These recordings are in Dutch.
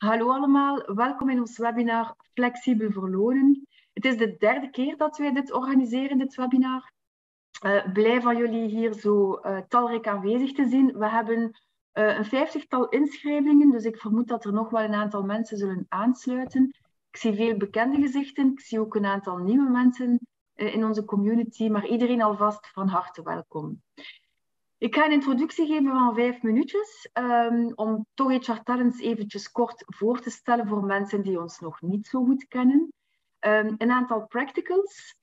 Hallo allemaal, welkom in ons webinar Flexibel verlonen. Het is de derde keer dat wij dit organiseren, dit webinar. Uh, blij van jullie hier zo uh, talrijk aanwezig te zien. We hebben uh, een vijftigtal inschrijvingen, dus ik vermoed dat er nog wel een aantal mensen zullen aansluiten. Ik zie veel bekende gezichten, ik zie ook een aantal nieuwe mensen in onze community, maar iedereen alvast van harte welkom. Ik ga een introductie geven van vijf minuutjes, um, om toch HR Talents eventjes kort voor te stellen voor mensen die ons nog niet zo goed kennen. Um, een aantal practicals.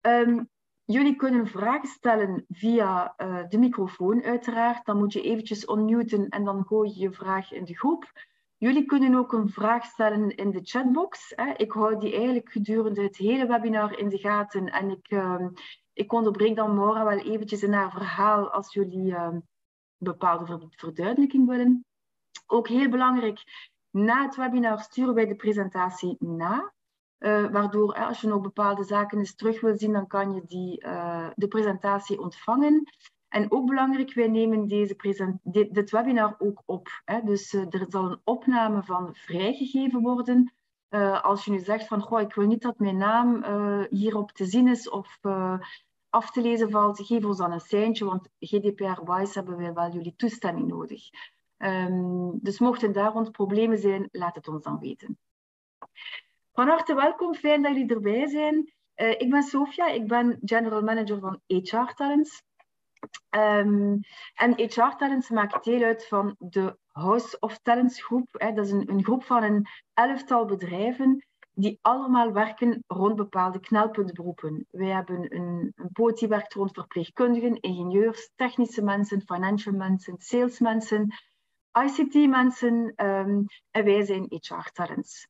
Um, jullie kunnen vragen stellen via uh, de microfoon uiteraard. Dan moet je eventjes unmuten en dan gooi je je vraag in de groep. Jullie kunnen ook een vraag stellen in de chatbox. Hè. Ik hou die eigenlijk gedurende het hele webinar in de gaten en ik ik onderbreek dan Maura wel eventjes in haar verhaal als jullie uh, bepaalde verduidelijking willen. Ook heel belangrijk, na het webinar sturen wij de presentatie na. Uh, waardoor als je nog bepaalde zaken eens terug wil zien, dan kan je die, uh, de presentatie ontvangen. En ook belangrijk, wij nemen deze dit, dit webinar ook op. Hè. Dus uh, er zal een opname van vrijgegeven worden. Als je nu zegt van, goh, ik wil niet dat mijn naam hierop te zien is of af te lezen valt, geef ons dan een seintje, want GDPR-wise hebben wij wel jullie toestemming nodig. Um, dus mochten daar rond problemen zijn, laat het ons dan weten. Van harte welkom, fijn dat jullie erbij zijn. Ik ben Sofia, ik ben General Manager van HR Talents. Um, en HR Talents maakt deel uit van de House of Talents groep. Hè. Dat is een, een groep van een elftal bedrijven die allemaal werken rond bepaalde knelpuntberoepen. Wij hebben een, een die werkt rond verpleegkundigen, ingenieurs, technische mensen, financial mensen, salesmensen, ICT-mensen um, en wij zijn HR-talents.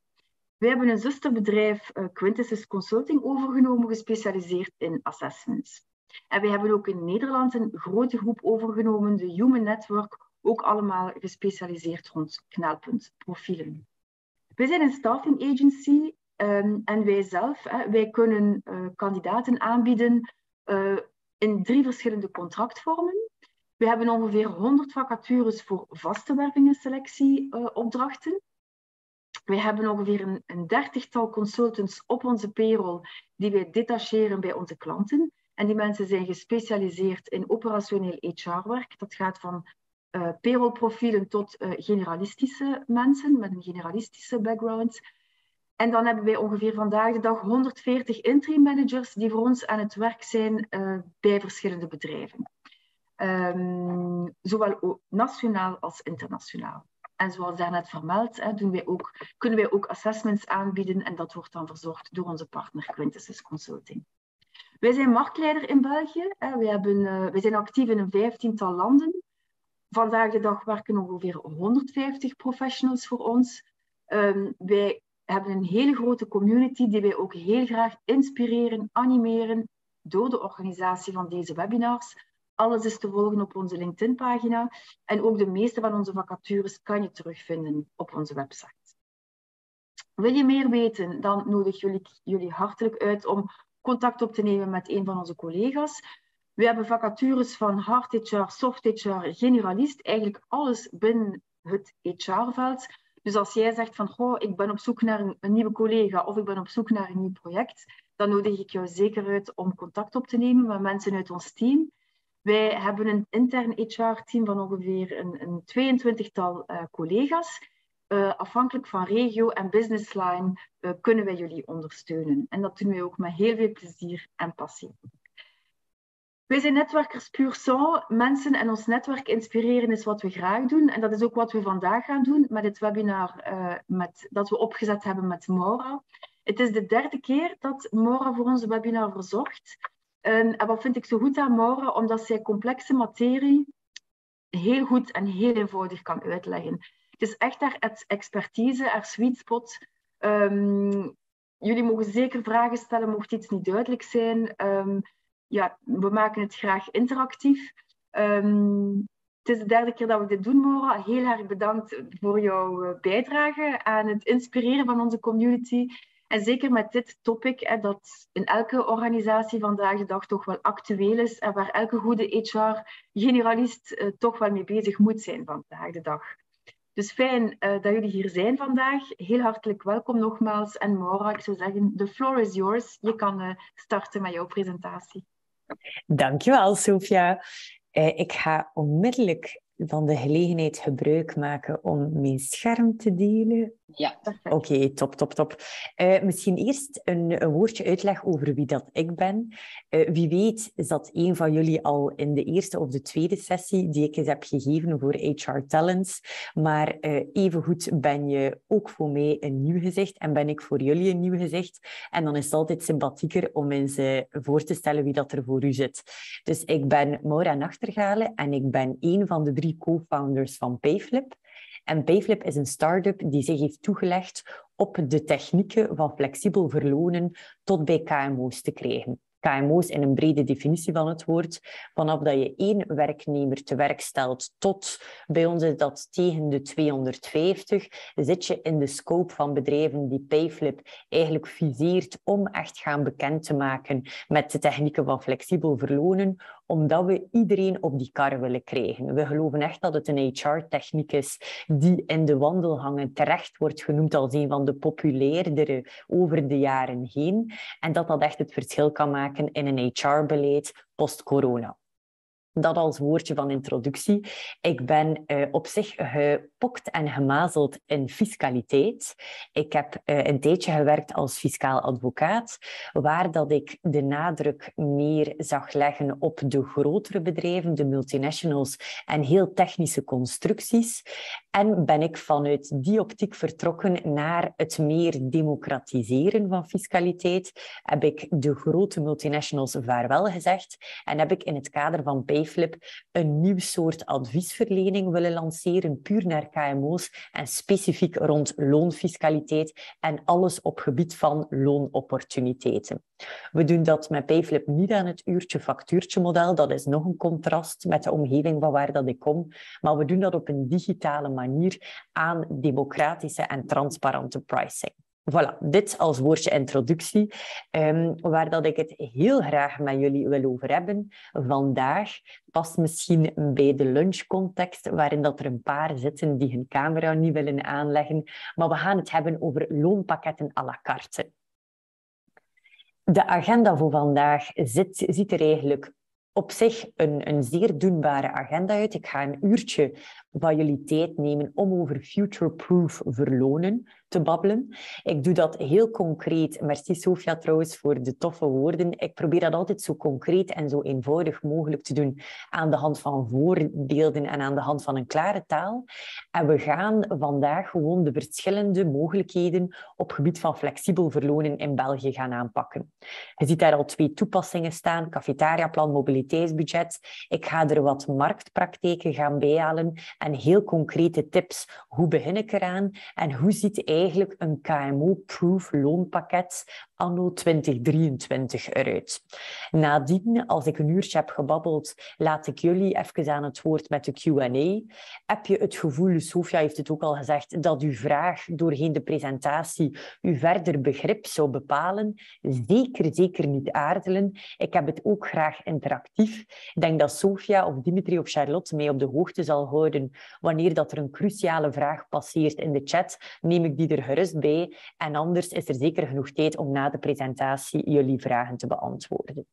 Wij hebben een zusterbedrijf, uh, Consulting, overgenomen, gespecialiseerd in assessments. En wij hebben ook in Nederland een grote groep overgenomen, de Human Network, ook allemaal gespecialiseerd rond knelpuntprofielen. Wij zijn een staffing agency um, en wij zelf, hè, wij kunnen uh, kandidaten aanbieden uh, in drie verschillende contractvormen. We hebben ongeveer 100 vacatures voor vaste werving- en selectieopdrachten. We hebben ongeveer een, een dertigtal consultants op onze payroll die wij detacheren bij onze klanten. En die mensen zijn gespecialiseerd in operationeel HR-werk. Dat gaat van uh, payrollprofielen tot uh, generalistische mensen met een generalistische background. En dan hebben wij ongeveer vandaag de dag 140 interim managers die voor ons aan het werk zijn uh, bij verschillende bedrijven. Um, zowel nationaal als internationaal. En zoals daarnet vermeld, hè, doen wij ook, kunnen wij ook assessments aanbieden en dat wordt dan verzorgd door onze partner Quintessence Consulting. Wij zijn marktleider in België. Hè. Wij, hebben, wij zijn actief in een vijftiental landen. Vandaag de dag werken ongeveer 150 professionals voor ons. Um, wij hebben een hele grote community die wij ook heel graag inspireren, animeren door de organisatie van deze webinars. Alles is te volgen op onze LinkedIn-pagina en ook de meeste van onze vacatures kan je terugvinden op onze website. Wil je meer weten, dan nodig jullie, jullie hartelijk uit om contact op te nemen met een van onze collega's. We hebben vacatures van hard HR, soft HR, generalist, eigenlijk alles binnen het HR-veld. Dus als jij zegt van, goh, ik ben op zoek naar een, nieuwe collega of ik ben op zoek naar een nieuw project, dan nodig ik jou zeker uit om contact op te nemen met mensen uit ons team. Wij hebben een intern HR-team van ongeveer een, een 22-tal uh, collega's. Uh, afhankelijk van regio en businessline uh, kunnen wij jullie ondersteunen. En dat doen wij ook met heel veel plezier en passie. Wij zijn netwerkers puur sang. Mensen en ons netwerk inspireren is wat we graag doen. En dat is ook wat we vandaag gaan doen met het webinar uh, met, dat we opgezet hebben met Maura. Het is de derde keer dat Maura voor onze webinar verzorgt. En, en wat vind ik zo goed aan Maura? Omdat zij complexe materie heel goed en heel eenvoudig kan uitleggen. Het is echt haar expertise, haar sweet spot. Um, jullie mogen zeker vragen stellen, mocht iets niet duidelijk zijn. Um, ja, we maken het graag interactief. Um, het is de derde keer dat we dit doen, Mora. Heel erg bedankt voor jouw eh, bijdrage aan het inspireren van onze community. En zeker met dit topic, hè, dat in elke organisatie vandaag de dag toch wel actueel is en waar elke goede HR-generalist uh, toch wel mee bezig moet zijn vandaag de dag. Dus fijn dat jullie hier zijn vandaag. Heel hartelijk welkom nogmaals. En Maura, ik zou zeggen, the floor is yours. Je kan starten met jouw presentatie. Dankjewel, Sofia. ik ga onmiddellijk van de gelegenheid gebruik maken om mijn scherm te delen. Ja. Oké, top, top, top. Uh, misschien eerst een, een, woordje uitleg over wie dat ik ben. Uh, wie weet dat een van jullie al in de eerste of de tweede sessie die ik eens heb gegeven voor HR Talents. Maar uh, evengoed ben je ook voor mij een nieuw gezicht en ben ik voor jullie een nieuw gezicht. En dan is het altijd sympathieker om eens voor te stellen wie dat er voor u zit. Dus ik ben Maura Nachtergalen en ik ben een van de drie co-founders van Payflip. En Payflip is een start-up die zich heeft toegelegd op de technieken van flexibel verlonen tot bij KMO's te krijgen. KMO's in een brede definitie van het woord. Vanaf dat je één werknemer te werk stelt tot, bij ons is dat tegen de 250, zit je in de scope van bedrijven die Payflip eigenlijk viseert om echt gaan bekend te maken met de technieken van flexibel verlonen, omdat we iedereen op die kar willen krijgen. We geloven echt dat het een HR-techniek is die in de wandelhangen terecht wordt genoemd als een van de populairdere over de jaren heen en dat dat echt het verschil kan maken in een HR-beleid post-corona. Dat als woordje van introductie. Ik ben uh, op zich gepokt en gemazeld in fiscaliteit. Ik heb uh, een tijdje gewerkt als fiscaal advocaat, waar dat ik de nadruk meer zag leggen op de grotere bedrijven, de multinationals en heel technische constructies. En ben ik vanuit die optiek vertrokken naar het meer democratiseren van fiscaliteit. Heb ik de grote multinationals vaarwel gezegd en heb ik in het kader van Payflip een nieuw soort adviesverlening willen lanceren, puur naar KMO's en specifiek rond loonfiscaliteit en alles op gebied van loonopportuniteiten. We doen dat met Payflip niet aan het uurtje-factuurtje model, dat is nog een contrast met de omgeving van waar dat ik kom, maar we doen dat op een digitale manier aan democratische en transparante pricing. Voilà, dit als woordje introductie, um, waar dat ik het heel graag met jullie wil over hebben. Vandaag past misschien bij de lunchcontext, waarin dat er een paar zitten die hun camera niet willen aanleggen. Maar we gaan het hebben over loonpakketten à la carte. De agenda voor vandaag zit, ziet er eigenlijk op zich een, een zeer doenbare agenda uit. Ik ga een uurtje van jullie tijd nemen om over future-proof verlonen te babbelen. Ik doe dat heel concreet. Merci Sofia trouwens voor de toffe woorden. Ik probeer dat altijd zo concreet en zo eenvoudig mogelijk te doen aan de hand van voorbeelden en aan de hand van een klare taal. En we gaan vandaag gewoon de verschillende mogelijkheden op gebied van flexibel verlonen in België gaan aanpakken. Je ziet daar al twee toepassingen staan. Cafetariaplan, mobiliteitsbudget. Ik ga er wat marktpraktijken gaan bijhalen en heel concrete tips. Hoe begin ik eraan en hoe ziet eigenlijk een KMO-proof loonpakket anno 2023 eruit. Nadien, als ik een uurtje heb gebabbeld, laat ik jullie even aan het woord met de Q&A. Heb je het gevoel, Sofia heeft het ook al gezegd, dat uw vraag doorheen de presentatie uw verder begrip zou bepalen? Zeker, zeker niet aardelen. Ik heb het ook graag interactief. Ik denk dat Sofia of Dimitri of Charlotte mij op de hoogte zal houden wanneer dat er een cruciale vraag passeert in de chat. Neem ik die er gerust bij. En anders is er zeker genoeg tijd om na de presentatie jullie vragen te beantwoorden.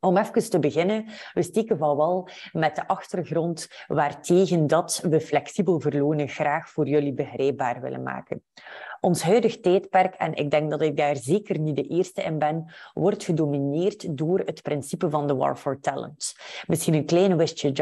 Om even te beginnen, we steken van wal met de achtergrond waartegen dat we flexibel verlonen graag voor jullie begrijpbaar willen maken. Ons huidig tijdperk, en ik denk dat ik daar zeker niet de eerste in ben, wordt gedomineerd door het principe van de War for Talent. Misschien een klein wistje,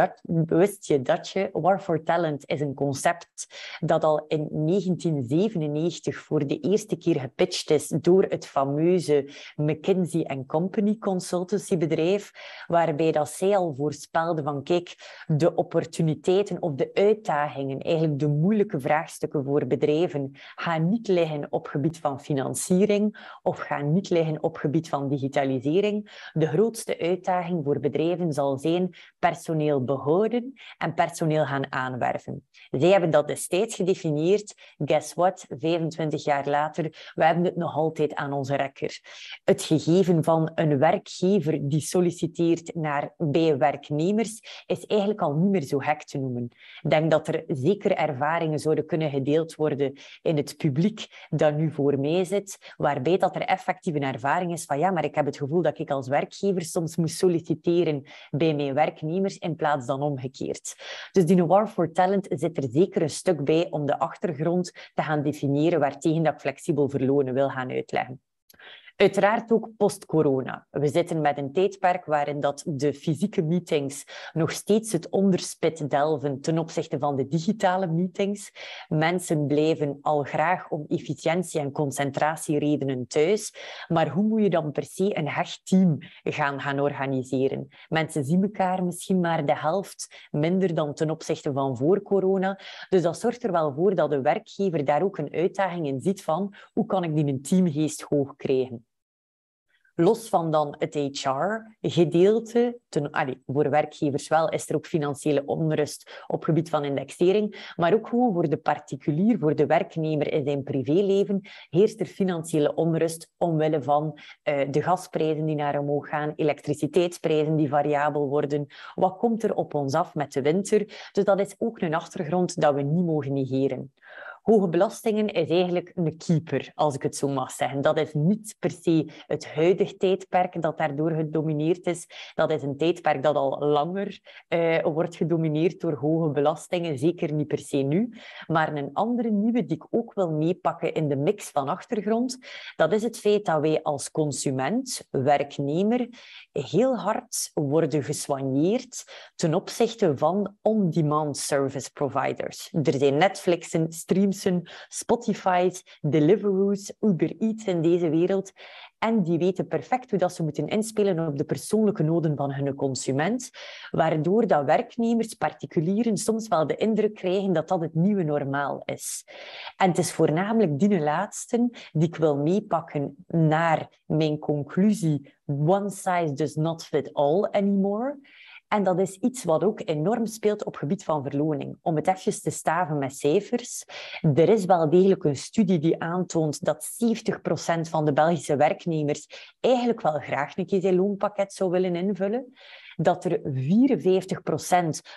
je datje. War for Talent is een concept dat al in 1997 voor de eerste keer gepitcht is door het fameuze McKinsey Company consultancybedrijf, waarbij dat zij al voorspelden van kijk, de opportuniteiten of de uitdagingen, eigenlijk de moeilijke vraagstukken voor bedrijven, gaan niet niet liggen op gebied van financiering of gaan niet liggen op gebied van digitalisering. De grootste uitdaging voor bedrijven zal zijn personeel behouden en personeel gaan aanwerven. Zij hebben dat destijds gedefinieerd. Guess what? 25 jaar later, we hebben het nog altijd aan onze rekker. Het gegeven van een werkgever die solliciteert naar bij werknemers is eigenlijk al niet meer zo gek te noemen. Ik denk dat er zeker ervaringen zouden kunnen gedeeld worden in het publiek dat nu voor mij zit, waarbij dat er effectief een ervaring is van ja, maar ik heb het gevoel dat ik als werkgever soms moet solliciteren bij mijn werknemers in plaats dan omgekeerd. Dus die War for Talent zit er zeker een stuk bij om de achtergrond te gaan definiëren waartegen dat ik flexibel verlonen wil gaan uitleggen. Uiteraard ook post-corona. We zitten met een tijdperk waarin dat de fysieke meetings nog steeds het onderspit delven ten opzichte van de digitale meetings. Mensen blijven al graag om efficiëntie- en concentratieredenen thuis. Maar hoe moet je dan per se een hecht team gaan, gaan organiseren? Mensen zien elkaar misschien maar de helft minder dan ten opzichte van voor corona. Dus dat zorgt er wel voor dat de werkgever daar ook een uitdaging in ziet van hoe kan ik die een teamgeest hoog krijgen los van dan het HR-gedeelte, voor werkgevers wel, is er ook financiële onrust op gebied van indexering, maar ook gewoon voor de particulier, voor de werknemer in zijn privéleven, heerst er financiële onrust omwille van uh, de gasprijzen die naar omhoog gaan, elektriciteitsprijzen die variabel worden. Wat komt er op ons af met de winter? Dus dat is ook een achtergrond dat we niet mogen negeren hoge belastingen is eigenlijk een keeper, als ik het zo mag zeggen. Dat is niet per se het huidige tijdperk dat daardoor gedomineerd is. Dat is een tijdperk dat al langer uh, wordt gedomineerd door hoge belastingen, zeker niet per se nu. Maar een andere nieuwe die ik ook wil meepakken in de mix van achtergrond, dat is het feit dat wij als consument, werknemer, heel hard worden geswanjeerd ten opzichte van on-demand service providers. Er zijn Netflixen, streams Spotify's, Deliveroo's, Uber Eats in deze wereld. En die weten perfect hoe dat ze moeten inspelen op de persoonlijke noden van hun consument, waardoor dat werknemers, particulieren, soms wel de indruk krijgen dat dat het nieuwe normaal is. En het is voornamelijk die laatste die ik wil meepakken naar mijn conclusie one size does not fit all anymore. En dat is iets wat ook enorm speelt op gebied van verloning. Om het even te staven met cijfers. Er is wel degelijk een studie die aantoont dat 70% van de Belgische werknemers eigenlijk wel graag een keer zijn loonpakket zou willen invullen dat er 54%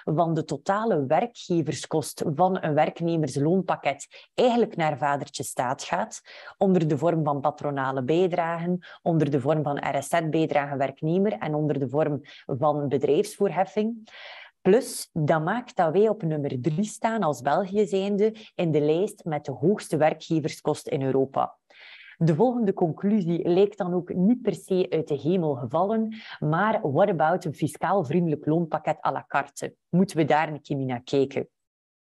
van de totale werkgeverskost van een werknemersloonpakket eigenlijk naar vadertje staat gaat, onder de vorm van patronale bijdragen, onder de vorm van RSZ-bijdrage werknemer en onder de vorm van bedrijfsvoorheffing. Plus, dat maakt dat wij op nummer drie staan als België zijnde in de lijst met de hoogste werkgeverskost in Europa. De volgende conclusie lijkt dan ook niet per se uit de hemel gevallen, maar what about een fiscaal vriendelijk loonpakket à la carte? Moeten we daar een keer naar kijken?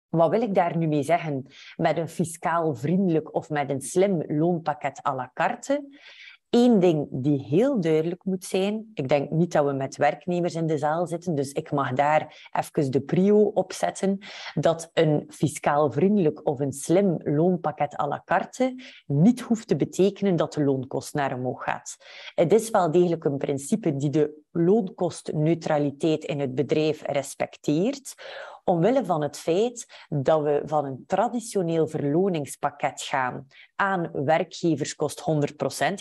Wat wil ik daar nu mee zeggen met een fiscaal vriendelijk of met een slim loonpakket à la carte? Eén ding die heel duidelijk moet zijn, ik denk niet dat we met werknemers in de zaal zitten, dus ik mag daar even de prio op zetten, dat een fiscaal vriendelijk of een slim loonpakket à la carte niet hoeft te betekenen dat de loonkost naar omhoog gaat. Het is wel degelijk een principe die de loonkostneutraliteit in het bedrijf respecteert, omwille van het feit dat we van een traditioneel verloningspakket gaan aan werkgeverskost 100%.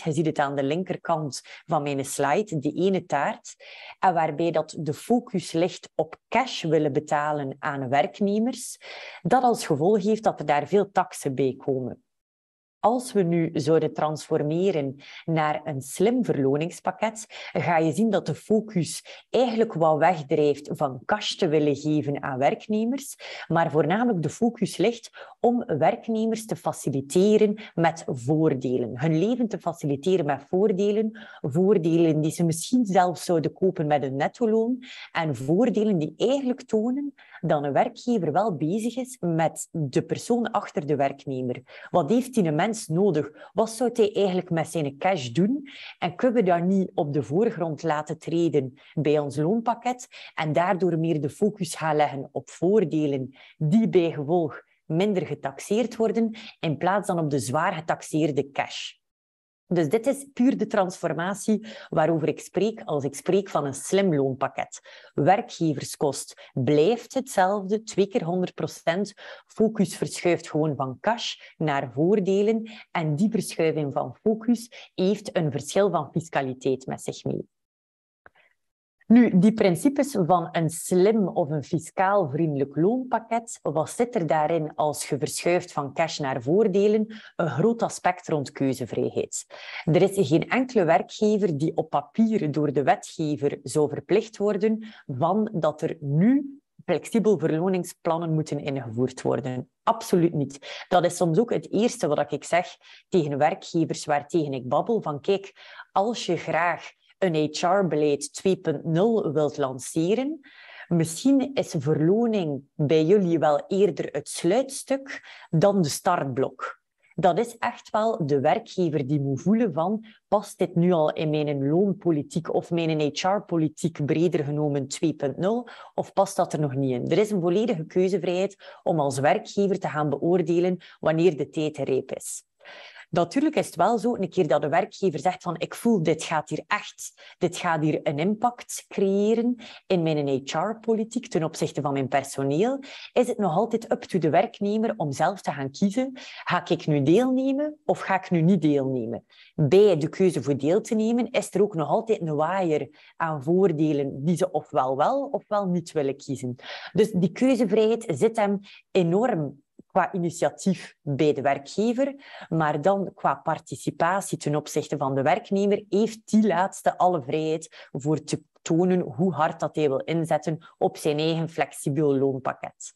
Je ziet het aan de linkerkant van mijn slide, die ene taart. En waarbij dat de focus ligt op cash willen betalen aan werknemers. Dat als gevolg heeft dat er daar veel taxen bij komen. Als we nu zouden transformeren naar een slim verloningspakket, ga je zien dat de focus eigenlijk wat wegdrijft van cash te willen geven aan werknemers, maar voornamelijk de focus ligt om werknemers te faciliteren met voordelen. Hun leven te faciliteren met voordelen, voordelen die ze misschien zelf zouden kopen met een nettoloon en voordelen die eigenlijk tonen dat een werkgever wel bezig is met de persoon achter de werknemer. Wat heeft die mens nodig? Wat zou hij eigenlijk met zijn cash doen? En kunnen we dat niet op de voorgrond laten treden bij ons loonpakket en daardoor meer de focus gaan leggen op voordelen die bij gevolg minder getaxeerd worden in plaats dan op de zwaar getaxeerde cash. Dus dit is puur de transformatie waarover ik spreek als ik spreek van een slim loonpakket. Werkgeverskost blijft hetzelfde, twee keer 100 procent. Focus verschuift gewoon van cash naar voordelen. En die verschuiving van focus heeft een verschil van fiscaliteit met zich mee. Nu, die principes van een slim of een fiscaal vriendelijk loonpakket, wat zit er daarin als je verschuift van cash naar voordelen? Een groot aspect rond keuzevrijheid. Er is geen enkele werkgever die op papier door de wetgever zou verplicht worden van dat er nu flexibel verloningsplannen moeten ingevoerd worden. Absoluut niet. Dat is soms ook het eerste wat ik zeg tegen werkgevers waartegen ik babbel. Van kijk, als je graag een HR-beleid 2.0 wilt lanceren, misschien is verloning bij jullie wel eerder het sluitstuk dan de startblok. Dat is echt wel de werkgever die moet voelen van, past dit nu al in mijn loonpolitiek of mijn HR-politiek breder genomen 2.0, of past dat er nog niet in? Er is een volledige keuzevrijheid om als werkgever te gaan beoordelen wanneer de tijd rijp is. Natuurlijk is het wel zo, een keer dat de werkgever zegt van ik voel dit gaat hier echt, dit gaat hier een impact creëren in mijn HR-politiek ten opzichte van mijn personeel, is het nog altijd up to de werknemer om zelf te gaan kiezen, ga ik nu deelnemen of ga ik nu niet deelnemen? Bij de keuze voor deel te nemen is er ook nog altijd een waaier aan voordelen die ze ofwel wel ofwel niet willen kiezen. Dus die keuzevrijheid zit hem enorm qua initiatief bij de werkgever, maar dan qua participatie ten opzichte van de werknemer heeft die laatste alle vrijheid voor te tonen hoe hard dat hij wil inzetten op zijn eigen flexibel loonpakket.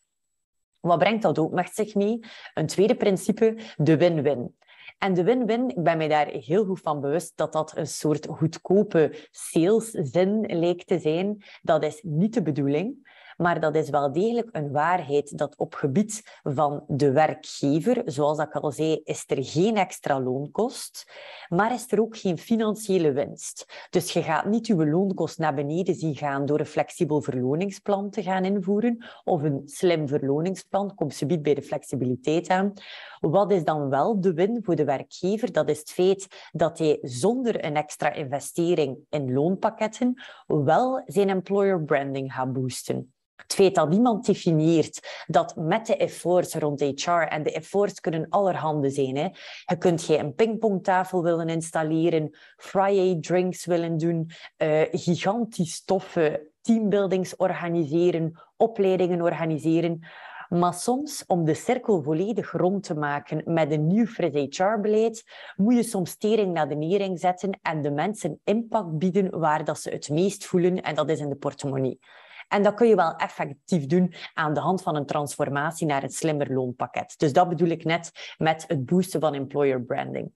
Wat brengt dat ook met zich mee? Een tweede principe, de win-win. En de win-win, ik ben mij daar heel goed van bewust dat dat een soort goedkope saleszin lijkt te zijn. Dat is niet de bedoeling. Maar dat is wel degelijk een waarheid dat op gebied van de werkgever, zoals ik al zei, is er geen extra loonkost, maar is er ook geen financiële winst. Dus je gaat niet je loonkost naar beneden zien gaan door een flexibel verloningsplan te gaan invoeren of een slim verloningsplan, komt ze bij de flexibiliteit aan. Wat is dan wel de win voor de werkgever? Dat is het feit dat hij zonder een extra investering in loonpakketten wel zijn employer branding gaat boosten. Het feit dat iemand definieert dat met de efforts rond HR, en de efforts kunnen allerhande zijn. Hè. Je kunt je een pingpongtafel willen installeren, Friday drinks willen doen, uh, gigantisch stoffen, teambuildings organiseren, opleidingen organiseren. Maar soms, om de cirkel volledig rond te maken met een nieuw fris HR-beleid, moet je soms tering naar de nering zetten en de mensen impact bieden waar dat ze het meest voelen, en dat is in de portemonnee. En dat kun je wel effectief doen aan de hand van een transformatie naar een slimmer loonpakket. Dus dat bedoel ik net met het boosten van employer branding.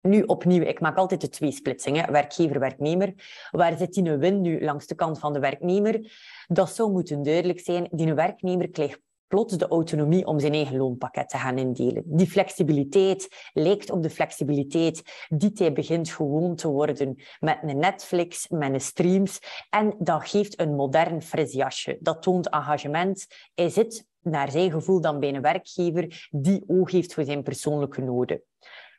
Nu opnieuw, ik maak altijd de twee splitsingen, werkgever-werknemer. Waar zit die win nu langs de kant van de werknemer? Dat zou moeten duidelijk zijn. Die werknemer krijgt plots de autonomie om zijn eigen loonpakket te gaan indelen. Die flexibiliteit lijkt op de flexibiliteit die hij begint gewoon te worden met een Netflix, met een streams. En dat geeft een modern fris jasje. Dat toont engagement. Hij zit naar zijn gevoel dan bij een werkgever die oog heeft voor zijn persoonlijke noden.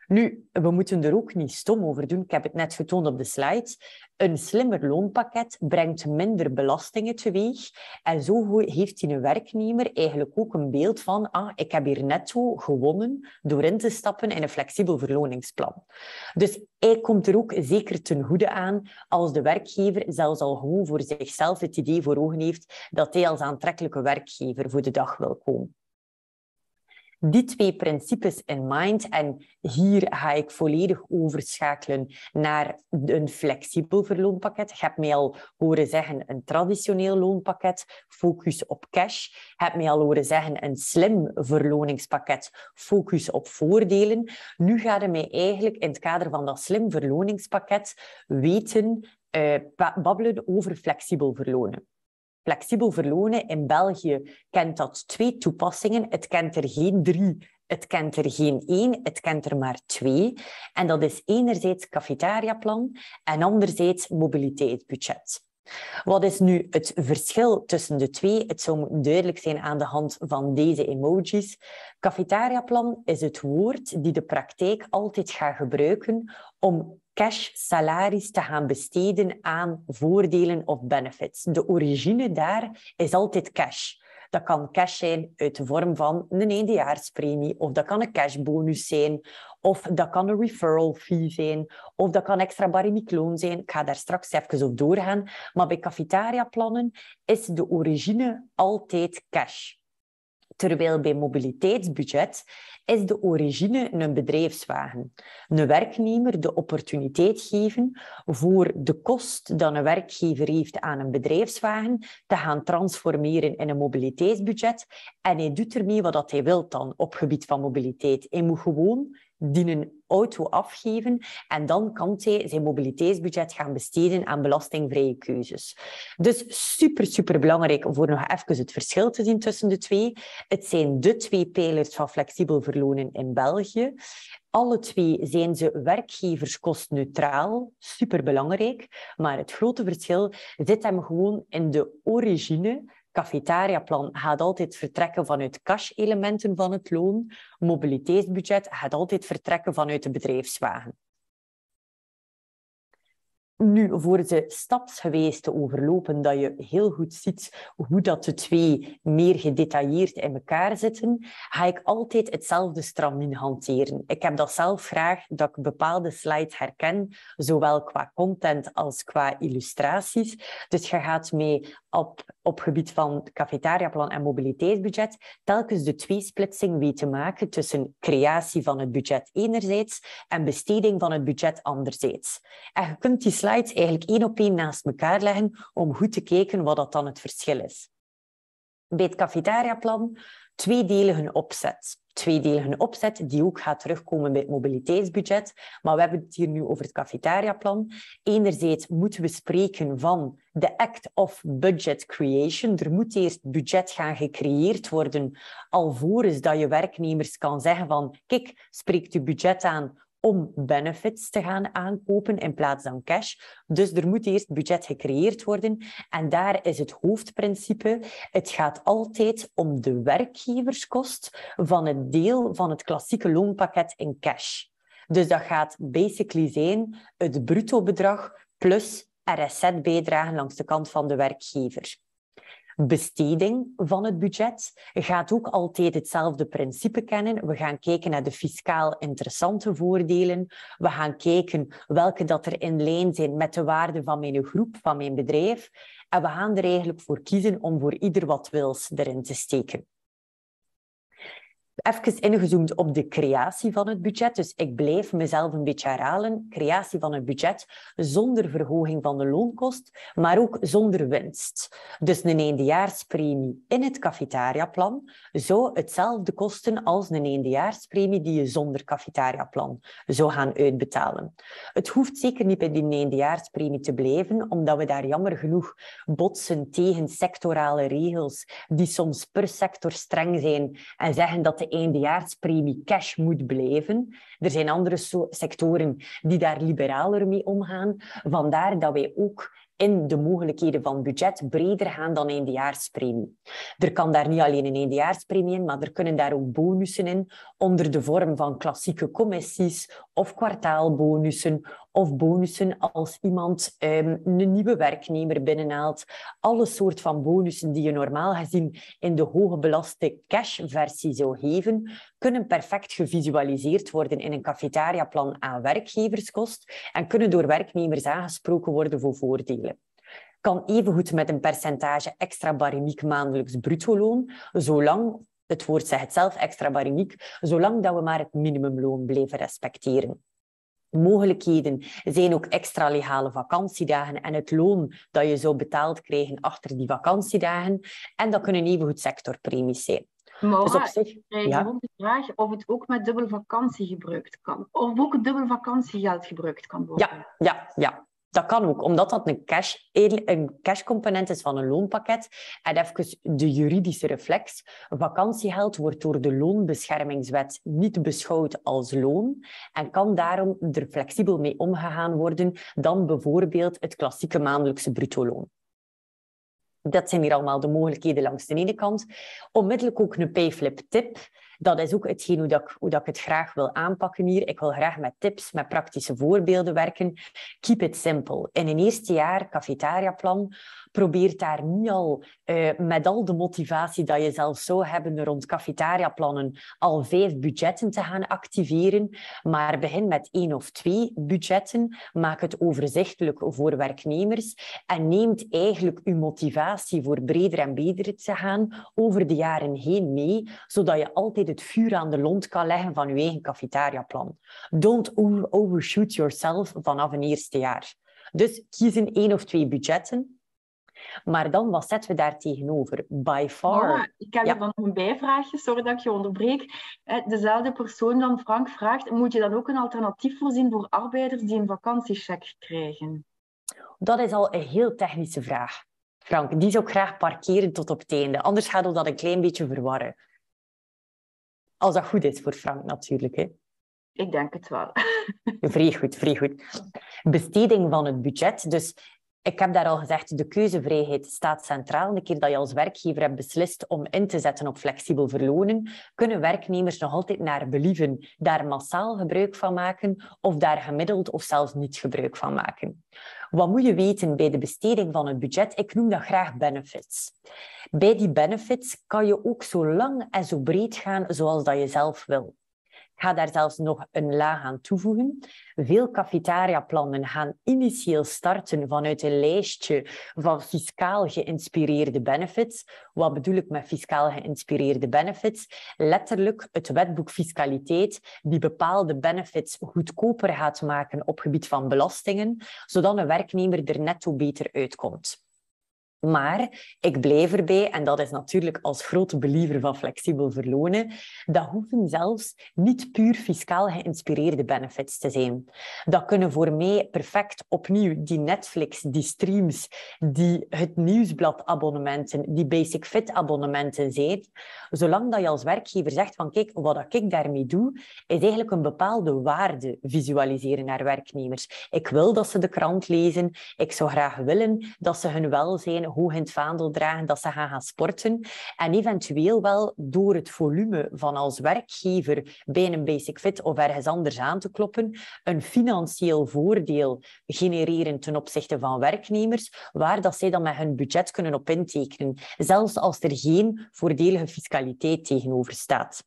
Nu, we moeten er ook niet stom over doen. Ik heb het net getoond op de slide. Een slimmer loonpakket brengt minder belastingen teweeg. En zo heeft die werknemer eigenlijk ook een beeld van ah, ik heb hier netto gewonnen door in te stappen in een flexibel verloningsplan. Dus hij komt er ook zeker ten goede aan als de werkgever zelfs al gewoon voor zichzelf het idee voor ogen heeft dat hij als aantrekkelijke werkgever voor de dag wil komen die twee principes in mind. En hier ga ik volledig overschakelen naar een flexibel verloonpakket. Ik heb mij al horen zeggen een traditioneel loonpakket, focus op cash. Ik heb mij al horen zeggen een slim verloningspakket, focus op voordelen. Nu gaat het mij eigenlijk in het kader van dat slim verloningspakket weten, uh, babbelen over flexibel verlonen. Flexibel verlonen in België kent dat twee toepassingen. Het kent er geen drie, het kent er geen één, het kent er maar twee. En dat is enerzijds cafetariaplan en anderzijds mobiliteitsbudget. Wat is nu het verschil tussen de twee? Het zou duidelijk zijn aan de hand van deze emojis. Cafetariaplan is het woord die de praktijk altijd gaat gebruiken om cash salaris te gaan besteden aan voordelen of benefits. De origine daar is altijd cash. Dat kan cash zijn uit de vorm van een eendejaarspremie, of dat kan een cashbonus zijn, of dat kan een referral fee zijn, of dat kan extra barimicloon zijn. Ik ga daar straks even op doorgaan. Maar bij cafetariaplannen is de origine altijd cash. Terwijl bij mobiliteitsbudget is de origine een bedrijfswagen. Een werknemer de opportuniteit geven voor de kost dat een werkgever heeft aan een bedrijfswagen te gaan transformeren in een mobiliteitsbudget. En hij doet ermee wat hij wil dan op gebied van mobiliteit. Hij moet gewoon die een auto afgeven en dan kan hij zijn mobiliteitsbudget gaan besteden aan belastingvrije keuzes. Dus super, super belangrijk voor nog even het verschil te zien tussen de twee. Het zijn de twee pijlers van flexibel verlonen in België. Alle twee zijn ze werkgeverskostneutraal, superbelangrijk. Maar het grote verschil zit hem gewoon in de origine Cafetariaplan gaat altijd vertrekken vanuit cash-elementen van het loon. Mobiliteitsbudget gaat altijd vertrekken vanuit de bedrijfswagen. Nu, voor ze stapsgewijs te overlopen, dat je heel goed ziet hoe dat de twee meer gedetailleerd in elkaar zitten, ga ik altijd hetzelfde stramien hanteren. Ik heb dat zelf graag, dat ik bepaalde slides herken, zowel qua content als qua illustraties. Dus je gaat mee op, op gebied van cafetariaplan en mobiliteitsbudget telkens de tweesplitsing weten maken tussen creatie van het budget enerzijds en besteding van het budget anderzijds. En je kunt die slides eigenlijk één op één naast elkaar leggen om goed te kijken wat dat dan het verschil is. Bij het cafetariaplan tweedelige opzet. Tweedelige opzet die ook gaat terugkomen bij het mobiliteitsbudget. Maar we hebben het hier nu over het cafetariaplan. Enerzijds moeten we spreken van de act of budget creation. Er moet eerst budget gaan gecreëerd worden, alvorens dat je werknemers kan zeggen van kijk, spreekt u budget aan om benefits te gaan aankopen in plaats van cash. Dus er moet eerst budget gecreëerd worden. En daar is het hoofdprincipe. Het gaat altijd om de werkgeverskost van het deel van het klassieke loonpakket in cash. Dus dat gaat basically zijn het bruto bedrag plus RSZ-bijdragen langs de kant van de werkgever besteding van het budget gaat ook altijd hetzelfde principe kennen. We gaan kijken naar de fiscaal interessante voordelen. We gaan kijken welke dat er in lijn zijn met de waarde van mijn groep, van mijn bedrijf. En we gaan er eigenlijk voor kiezen om voor ieder wat wils erin te steken even ingezoomd op de creatie van het budget. Dus ik blijf mezelf een beetje herhalen. Creatie van het budget zonder verhoging van de loonkost, maar ook zonder winst. Dus een eendejaarspremie in het cafetariaplan zou hetzelfde kosten als een eendejaarspremie die je zonder cafetariaplan zou gaan uitbetalen. Het hoeft zeker niet bij die eendejaarspremie te blijven, omdat we daar jammer genoeg botsen tegen sectorale regels die soms per sector streng zijn en zeggen dat de eindejaarspremie cash moet blijven. Er zijn andere sectoren die daar liberaler mee omgaan. Vandaar dat wij ook in de mogelijkheden van budget breder gaan dan eindejaarspremie. Er kan daar niet alleen een eindejaarspremie in, maar er kunnen daar ook bonussen in onder de vorm van klassieke commissies of kwartaalbonussen of bonussen als iemand um, een nieuwe werknemer binnenhaalt. Alle soort van bonussen die je normaal gezien in de hoge belaste cash-versie zou geven, kunnen perfect gevisualiseerd worden in een cafetariaplan aan werkgeverskost en kunnen door werknemers aangesproken worden voor voordelen kan evengoed met een percentage extra barimiek maandelijks bruto loon, zolang, het woord zegt het zelf, extra barimiek, zolang dat we maar het minimumloon blijven respecteren mogelijkheden zijn ook extra legale vakantiedagen en het loon dat je zou betaald krijgen achter die vakantiedagen. En dat kunnen evengoed sectorpremies zijn. Maar dus op zich, ja. de vraag of het ook met dubbel vakantie gebruikt kan. Of ook dubbel vakantiegeld gebruikt kan worden. Ja, ja, ja. Dat kan ook, omdat dat een cash, een cashcomponent is van een loonpakket. En even de juridische reflex. Vakantiegeld wordt door de loonbeschermingswet niet beschouwd als loon en kan daarom er flexibel mee omgegaan worden dan bijvoorbeeld het klassieke maandelijkse bruto loon. Dat zijn hier allemaal de mogelijkheden langs de ene kant. Onmiddellijk ook een payflip tip. Dat is ook hetgeen hoe, dat ik, hoe dat ik het graag wil aanpakken hier. Ik wil graag met tips, met praktische voorbeelden werken. Keep it simple. In een eerste jaar cafetaria-plan probeer daar niet al uh, met al de motivatie dat je zelf zou hebben rond cafetaria-plannen al vijf budgetten te gaan activeren, maar begin met één of twee budgetten. Maak het overzichtelijk voor werknemers en neemt eigenlijk uw motivatie voor breder en beter te gaan over de jaren heen mee, zodat je altijd het vuur aan de lont kan leggen van je eigen cafetaria-plan. Don't overshoot yourself vanaf een eerste jaar. Dus kies een één of twee budgetten maar dan, wat zetten we daar tegenover? By far... ik heb ja. dan nog een bijvraagje, sorry dat ik je onderbreek. Dezelfde persoon dan, Frank, vraagt, moet je dan ook een alternatief voorzien voor arbeiders die een vakantiecheck krijgen? Dat is al een heel technische vraag. Frank, die zou ik graag parkeren tot op het einde. Anders gaat dat een klein beetje verwarren. Als dat goed is voor Frank natuurlijk. Hè? Ik denk het wel. vrij goed, vrij goed. Besteding van het budget. Dus ik heb daar al gezegd, de keuzevrijheid staat centraal. De keer dat je als werkgever hebt beslist om in te zetten op flexibel verlonen, kunnen werknemers nog altijd naar believen daar massaal gebruik van maken of daar gemiddeld of zelfs niet gebruik van maken. Wat moet je weten bij de besteding van het budget? Ik noem dat graag benefits. Bij die benefits kan je ook zo lang en zo breed gaan zoals dat je zelf wil. Ga daar zelfs nog een laag aan toevoegen. Veel cafetaria-plannen gaan initieel starten vanuit een lijstje van fiscaal geïnspireerde benefits. Wat bedoel ik met fiscaal geïnspireerde benefits? Letterlijk het wetboek fiscaliteit die bepaalde benefits goedkoper gaat maken op gebied van belastingen, zodat een werknemer er netto beter uitkomt. Maar ik blijf erbij, en dat is natuurlijk als grote believer van flexibel verlonen, dat hoeven zelfs niet puur fiscaal geïnspireerde benefits te zijn. Dat kunnen voor mij perfect opnieuw die Netflix, die streams, die het nieuwsblad-abonnementen, die Basic Fit-abonnementen zijn. Zolang dat je als werkgever zegt van kijk, wat ik daarmee doe, is eigenlijk een bepaalde waarde visualiseren naar werknemers. Ik wil dat ze de krant lezen. Ik zou graag willen dat ze hun welzijn hoog in het vaandel dragen dat ze gaan gaan sporten. En eventueel wel door het volume van als werkgever bij een Basic Fit of ergens anders aan te kloppen, een financieel voordeel genereren ten opzichte van werknemers, waar dat zij dan met hun budget kunnen op intekenen, zelfs als er geen voordelige fiscaliteit tegenover staat.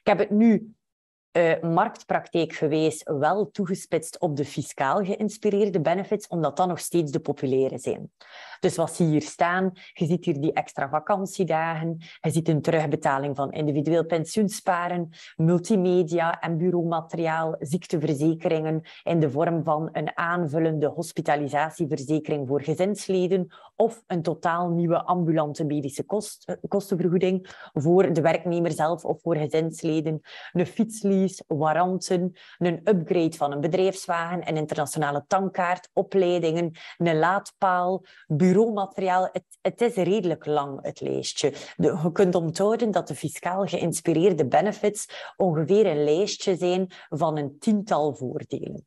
Ik heb het nu uh, marktpraktijk geweest wel toegespitst op de fiscaal geïnspireerde benefits, omdat dat nog steeds de populaire zijn. Dus wat zie je hier staan? Je ziet hier die extra vakantiedagen, je ziet een terugbetaling van individueel pensioensparen, multimedia en bureaumateriaal, ziekteverzekeringen in de vorm van een aanvullende hospitalisatieverzekering voor gezinsleden of een totaal nieuwe ambulante medische kost, kostenvergoeding voor de werknemer zelf of voor gezinsleden, een fietslease, warranten, een upgrade van een bedrijfswagen, een internationale tankkaart, opleidingen, een laadpaal, bureaumateriaal. Het, het is redelijk lang, het lijstje. Je kunt onthouden dat de fiscaal geïnspireerde benefits ongeveer een lijstje zijn van een tiental voordelen.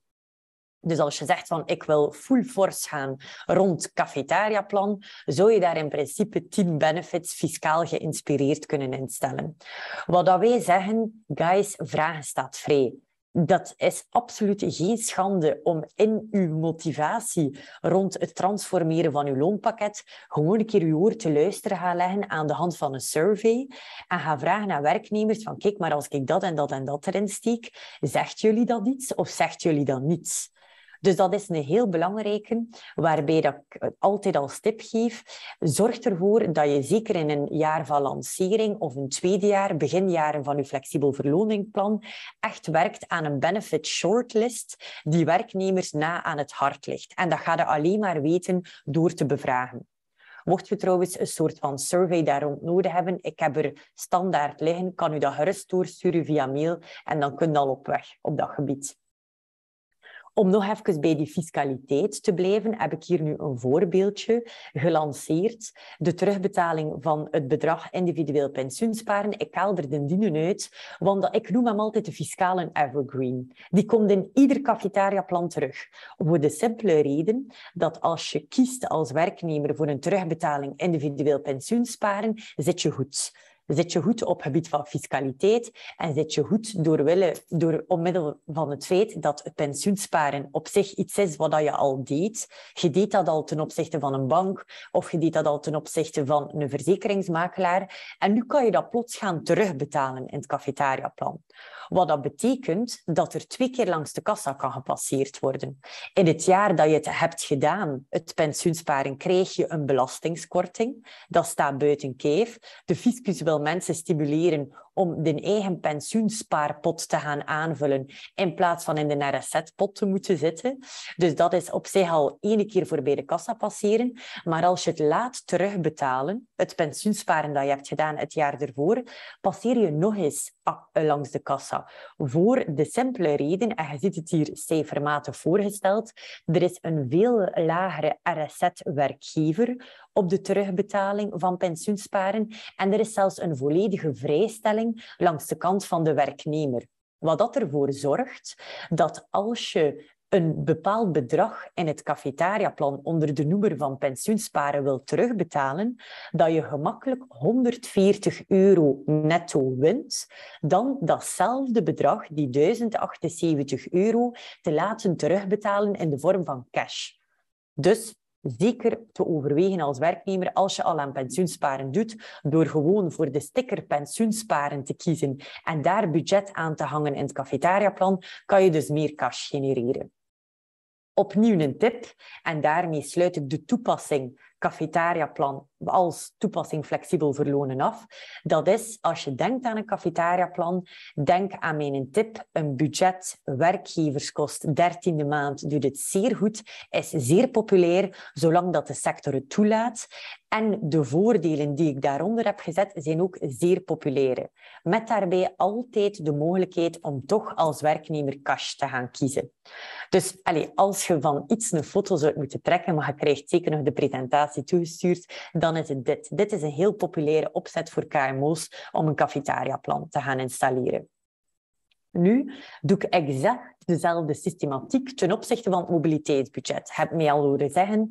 Dus als je zegt van ik wil full force gaan rond cafetaria-plan, zou je daar in principe 10 benefits fiscaal geïnspireerd kunnen instellen. Wat dat wij zeggen, guys, vragen staat vrij dat is absoluut geen schande om in uw motivatie rond het transformeren van uw loonpakket gewoon een keer uw oor te luisteren gaan leggen aan de hand van een survey en gaan vragen aan werknemers van kijk, maar als ik dat en dat en dat erin steek, zegt jullie dat iets of zegt jullie dat niets? Dus dat is een heel belangrijke, waarbij ik altijd als tip geef. Zorg ervoor dat je zeker in een jaar van lancering of een tweede jaar, beginjaren van je flexibel verloningplan, echt werkt aan een benefit shortlist die werknemers na aan het hart ligt. En dat ga je alleen maar weten door te bevragen. Mocht je trouwens een soort van survey daar rond nodig hebben, ik heb er standaard liggen, kan u dat gerust doorsturen via mail en dan kun je al op weg op dat gebied. Om nog even bij die fiscaliteit te blijven, heb ik hier nu een voorbeeldje gelanceerd. De terugbetaling van het bedrag individueel pensioensparen. Ik haal er de dienen uit, want ik noem hem altijd de fiscale evergreen. Die komt in ieder cafetariaplan terug. Voor de simpele reden dat als je kiest als werknemer voor een terugbetaling individueel pensioensparen, zit je goed zit je goed op het gebied van fiscaliteit en zit je goed door, willen, door ommiddel van het feit dat het pensioensparen op zich iets is wat je al deed. Je deed dat al ten opzichte van een bank of je deed dat al ten opzichte van een verzekeringsmakelaar. En nu kan je dat plots gaan terugbetalen in het cafetariaplan. Wat dat betekent dat er twee keer langs de kassa kan gepasseerd worden. In het jaar dat je het hebt gedaan, het pensioensparen, krijg je een belastingskorting. Dat staat buiten kijf. De fiscus wil mensen stimuleren om de eigen pensioenspaarpot te gaan aanvullen in plaats van in de RSZ-pot te moeten zitten. Dus dat is op zich al één keer voorbij de kassa passeren. Maar als je het laat terugbetalen, het pensioensparen dat je hebt gedaan het jaar ervoor, passeer je nog eens langs de kassa. Voor de simpele reden, en je ziet het hier cijfermatig voorgesteld, er is een veel lagere RSZ-werkgever op de terugbetaling van pensioensparen en er is zelfs een volledige vrijstelling langs de kant van de werknemer. Wat dat ervoor zorgt dat als je een bepaald bedrag in het cafetariaplan onder de noemer van pensioensparen wil terugbetalen, dat je gemakkelijk 140 euro netto wint, dan datzelfde bedrag, die 1078 euro, te laten terugbetalen in de vorm van cash. Dus zeker te overwegen als werknemer als je al aan pensioensparen doet, door gewoon voor de sticker pensioensparen te kiezen en daar budget aan te hangen in het cafetariaplan, kan je dus meer cash genereren. Opnieuw een tip, en daarmee sluit ik de toepassing cafetariaplan als toepassing flexibel verlonen af. Dat is, als je denkt aan een cafetariaplan, denk aan mijn tip. Een budget werkgeverskost dertiende maand doet het zeer goed, is zeer populair, zolang dat de sector het toelaat. En de voordelen die ik daaronder heb gezet, zijn ook zeer populair. Met daarbij altijd de mogelijkheid om toch als werknemer cash te gaan kiezen. Dus allez, als je van iets een foto zou moeten trekken, maar je krijgt zeker nog de presentatie toegestuurd, dan is het dit. Dit is een heel populaire opzet voor KMO's om een cafetariaplan te gaan installeren. Nu doe ik exact dezelfde systematiek ten opzichte van het mobiliteitsbudget. Heb mij al horen zeggen,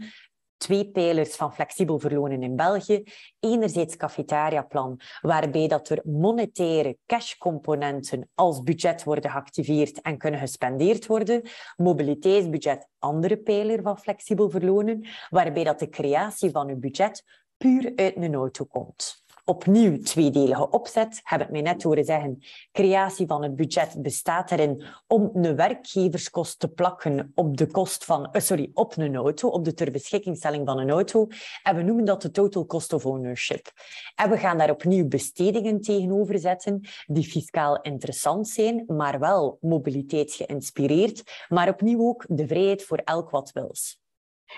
twee pijlers van flexibel verlonen in België. Enerzijds cafetariaplan, waarbij dat er monetaire cashcomponenten als budget worden geactiveerd en kunnen gespendeerd worden. Mobiliteitsbudget, andere pijler van flexibel verlonen, waarbij dat de creatie van uw budget puur uit een auto komt opnieuw tweedelige opzet. Heb ik mij net horen zeggen. Creatie van het budget bestaat erin om een werkgeverskost te plakken op de kost van, uh, sorry, op een auto, op de ter beschikkingstelling van een auto. En we noemen dat de total cost of ownership. En we gaan daar opnieuw bestedingen tegenover zetten die fiscaal interessant zijn, maar wel mobiliteit geïnspireerd, maar opnieuw ook de vrijheid voor elk wat wils.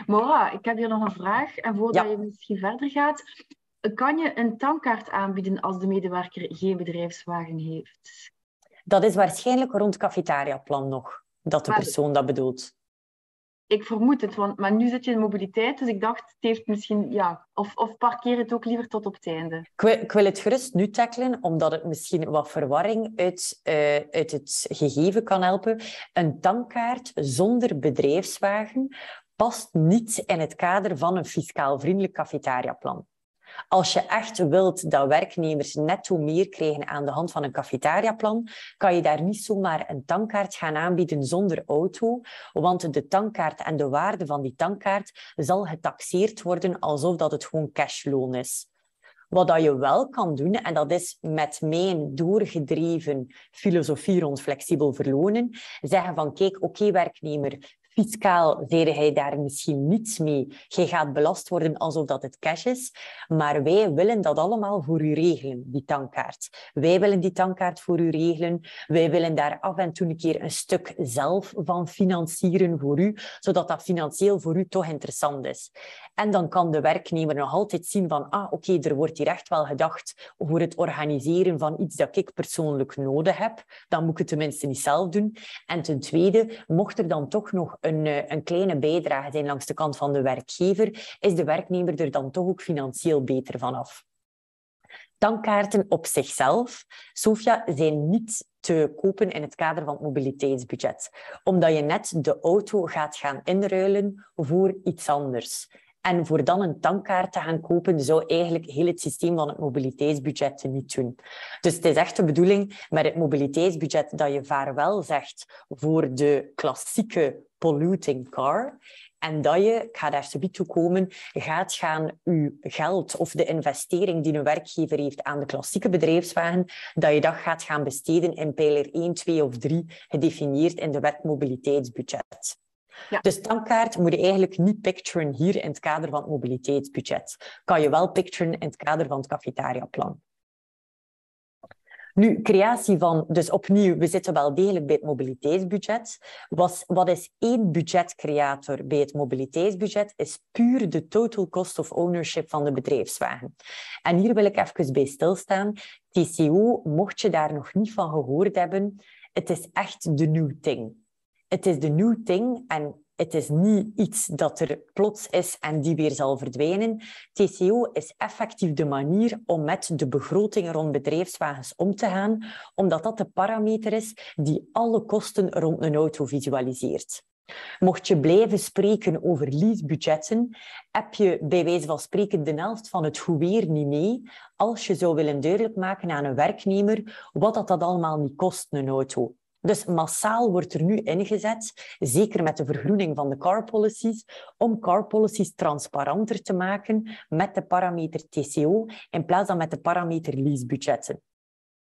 Mora, ik heb hier nog een vraag. En voordat je misschien verder gaat, kan je een tankkaart aanbieden als de medewerker geen bedrijfswagen heeft? Dat is waarschijnlijk rond cafetariaplan nog, dat de persoon dat bedoelt. Ik vermoed het, want, maar nu zit je in mobiliteit, dus ik dacht, het heeft misschien, ja, of, of parkeer het ook liever tot op het einde. Ik wil, ik wil het gerust nu tackelen, omdat het misschien wat verwarring uit, uh, uit het gegeven kan helpen. Een tankkaart zonder bedrijfswagen past niet in het kader van een fiscaal vriendelijk cafetariaplan. Als je echt wilt dat werknemers netto meer krijgen aan de hand van een cafetariaplan, kan je daar niet zomaar een tankkaart gaan aanbieden zonder auto, want de tankkaart en de waarde van die tankkaart zal getaxeerd worden alsof dat het gewoon cashloon is. Wat dat je wel kan doen, en dat is met mijn doorgedreven filosofie rond flexibel verlonen, zeggen van kijk, oké werknemer, Fiscaal zeide hij daar misschien niets mee. Je gaat belast worden alsof dat het cash is. Maar wij willen dat allemaal voor u regelen, die tankkaart. Wij willen die tankkaart voor u regelen. Wij willen daar af en toe een keer een stuk zelf van financieren voor u, zodat dat financieel voor u toch interessant is. En dan kan de werknemer nog altijd zien van, ah, oké, er wordt hier echt wel gedacht over het organiseren van iets dat ik persoonlijk nodig heb. Dan moet ik het tenminste niet zelf doen. En ten tweede, mocht er dan toch nog een, eh, een kleine bijdrage zijn langs de kant van de werkgever, is de werknemer er dan toch ook financieel beter vanaf. Tankkaarten op zichzelf, Sofia, zijn niet te kopen in het kader van het mobiliteitsbudget, omdat je net de auto gaat gaan inruilen voor iets anders. En voor dan een tankkaart te gaan kopen, zou eigenlijk heel het systeem van het mobiliteitsbudget niet doen. Dus het is echt de bedoeling met het mobiliteitsbudget dat je vaarwel zegt voor de klassieke polluting car. En dat je, ik ga daar zo toe komen, gaat gaan je geld of de investering die een werkgever heeft aan de klassieke bedrijfswagen, dat je dat gaat gaan besteden in pijler 1, 2 of 3, gedefinieerd in de wet mobiliteitsbudget. Ja. Dus tankkaart moet je eigenlijk niet picturen hier in het kader van het mobiliteitsbudget. Kan je wel picturen in het kader van het cafetariaplan. Nu, creatie van, dus opnieuw, we zitten wel degelijk bij het mobiliteitsbudget. Was, wat is één budgetcreator bij het mobiliteitsbudget? Is puur de total cost of ownership van de bedrijfswagen. En hier wil ik even bij stilstaan. TCO, mocht je daar nog niet van gehoord hebben, het is echt de new thing het is de new thing en het is niet iets dat er plots is en die weer zal verdwijnen. TCO is effectief de manier om met de begrotingen rond bedrijfswagens om te gaan, omdat dat de parameter is die alle kosten rond een auto visualiseert. Mocht je blijven spreken over leasebudgetten, heb je bij wijze van spreken de helft van het hoe weer niet mee als je zou willen duidelijk maken aan een werknemer wat dat, dat allemaal niet kost, een auto. Dus massaal wordt er nu ingezet, zeker met de vergroening van de car policies, om car policies transparanter te maken met de parameter TCO in plaats van met de parameter leasebudgetten.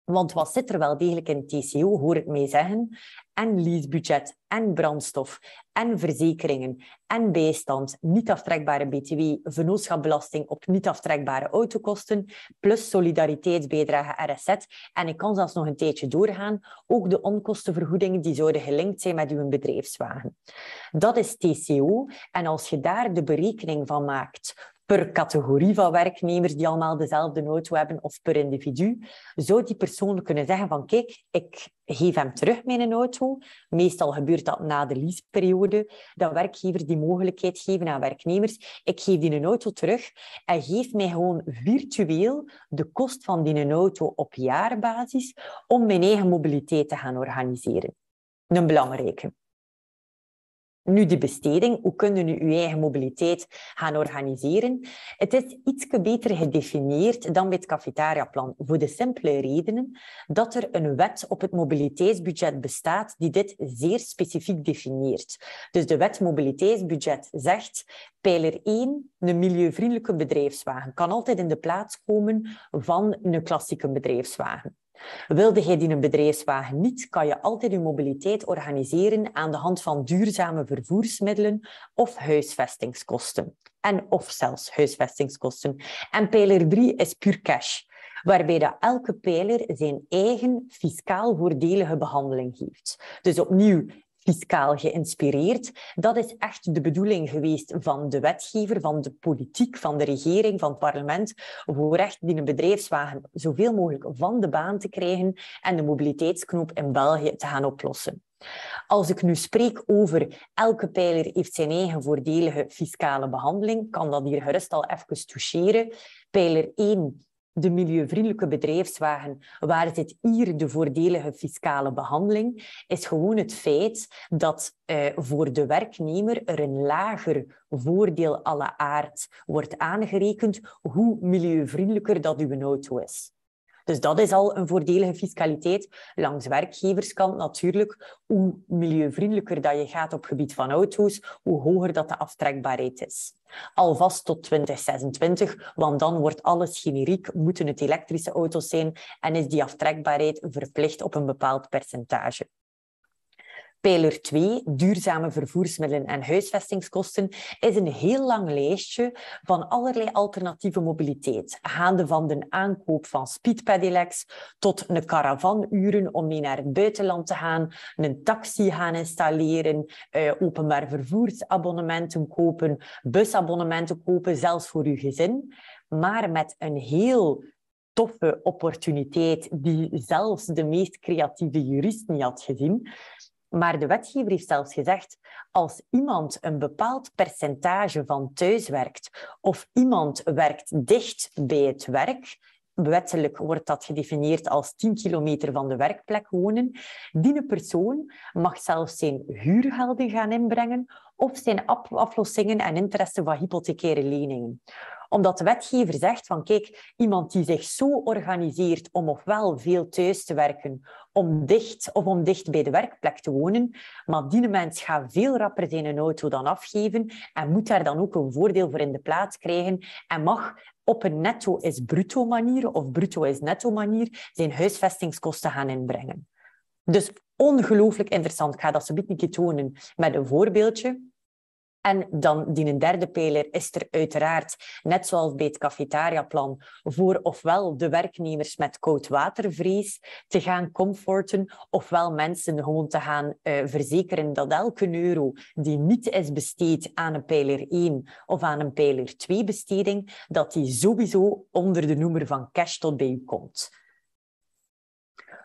Want wat zit er wel degelijk in TCO, hoor ik mij zeggen? En leasebudget, en brandstof, en verzekeringen, en bijstand, niet aftrekbare BTW, vennootschapbelasting op niet aftrekbare autokosten, plus solidariteitsbijdrage RSZ. En ik kan zelfs nog een tijdje doorgaan, ook de onkostenvergoedingen die zouden gelinkt zijn met uw bedrijfswagen. Dat is TCO. En als je daar de berekening van maakt per categorie van werknemers die allemaal dezelfde auto hebben of per individu, zou die persoon kunnen zeggen van kijk, ik geef hem terug mijn auto. Meestal gebeurt dat na de leaseperiode, dat werkgevers die mogelijkheid geven aan werknemers. Ik geef die een auto terug en geef mij gewoon virtueel de kost van die auto op jaarbasis om mijn eigen mobiliteit te gaan organiseren. Een belangrijke. Nu, die besteding, hoe kun je nu je eigen mobiliteit gaan organiseren? Het is iets beter gedefinieerd dan bij het cafetariaplan, voor de simpele redenen dat er een wet op het mobiliteitsbudget bestaat die dit zeer specifiek definieert. Dus de wet mobiliteitsbudget zegt, pijler 1, een milieuvriendelijke bedrijfswagen kan altijd in de plaats komen van een klassieke bedrijfswagen. Wilde jij die een bedrijfswagen niet, kan je altijd je mobiliteit organiseren aan de hand van duurzame vervoersmiddelen of huisvestingskosten. En of zelfs huisvestingskosten. En pijler 3 is puur cash waarbij dat elke pijler zijn eigen fiscaal voordelige behandeling geeft. Dus opnieuw, fiscaal geïnspireerd. Dat is echt de bedoeling geweest van de wetgever, van de politiek, van de regering, van het parlement, voor echt die een bedrijfswagen zoveel mogelijk van de baan te krijgen en de mobiliteitsknoop in België te gaan oplossen. Als ik nu spreek over elke pijler heeft zijn eigen voordelige fiscale behandeling, kan dat hier gerust al even toucheren. Pijler 1 de milieuvriendelijke bedrijfswagen, waar zit hier de voordelige fiscale behandeling, is gewoon het feit dat eh, voor de werknemer er een lager voordeel la aard wordt aangerekend, hoe milieuvriendelijker dat uw auto is. Dus dat is al een voordelige fiscaliteit. Langs werkgeverskant natuurlijk, hoe milieuvriendelijker dat je gaat op gebied van auto's, hoe hoger dat de aftrekbaarheid is. Alvast tot 2026, want dan wordt alles generiek, moeten het elektrische auto's zijn en is die aftrekbaarheid verplicht op een bepaald percentage. Pijler 2, duurzame vervoersmiddelen en huisvestingskosten, is een heel lang lijstje van allerlei alternatieve mobiliteit. Gaande van de aankoop van speedpedelecs tot een caravanuren om mee naar het buitenland te gaan, een taxi gaan installeren, uh, openbaar vervoersabonnementen kopen, busabonnementen kopen, zelfs voor uw gezin. Maar met een heel toffe opportuniteit die zelfs de meest creatieve jurist niet had gezien. Maar de wetgever heeft zelfs gezegd, als iemand een bepaald percentage van thuis werkt of iemand werkt dicht bij het werk, wettelijk wordt dat gedefinieerd als 10 kilometer van de werkplek wonen, die persoon mag zelfs zijn huurgelden gaan inbrengen of zijn aflossingen en interesse van hypothecaire leningen omdat de wetgever zegt van kijk, iemand die zich zo organiseert om ofwel veel thuis te werken, om dicht of om dicht bij de werkplek te wonen, maar die mens gaat veel rapper zijn auto dan afgeven en moet daar dan ook een voordeel voor in de plaats krijgen en mag op een netto is bruto manier of bruto is netto manier zijn huisvestingskosten gaan inbrengen. Dus ongelooflijk interessant. Ik ga dat zo een tonen met een voorbeeldje. En dan die derde pijler is er uiteraard, net zoals bij het cafetariaplan, voor ofwel de werknemers met koudwatervrees te gaan comforten, ofwel mensen gewoon te gaan uh, verzekeren dat elke euro die niet is besteed aan een pijler 1 of aan een pijler 2 besteding, dat die sowieso onder de noemer van cash tot bij u komt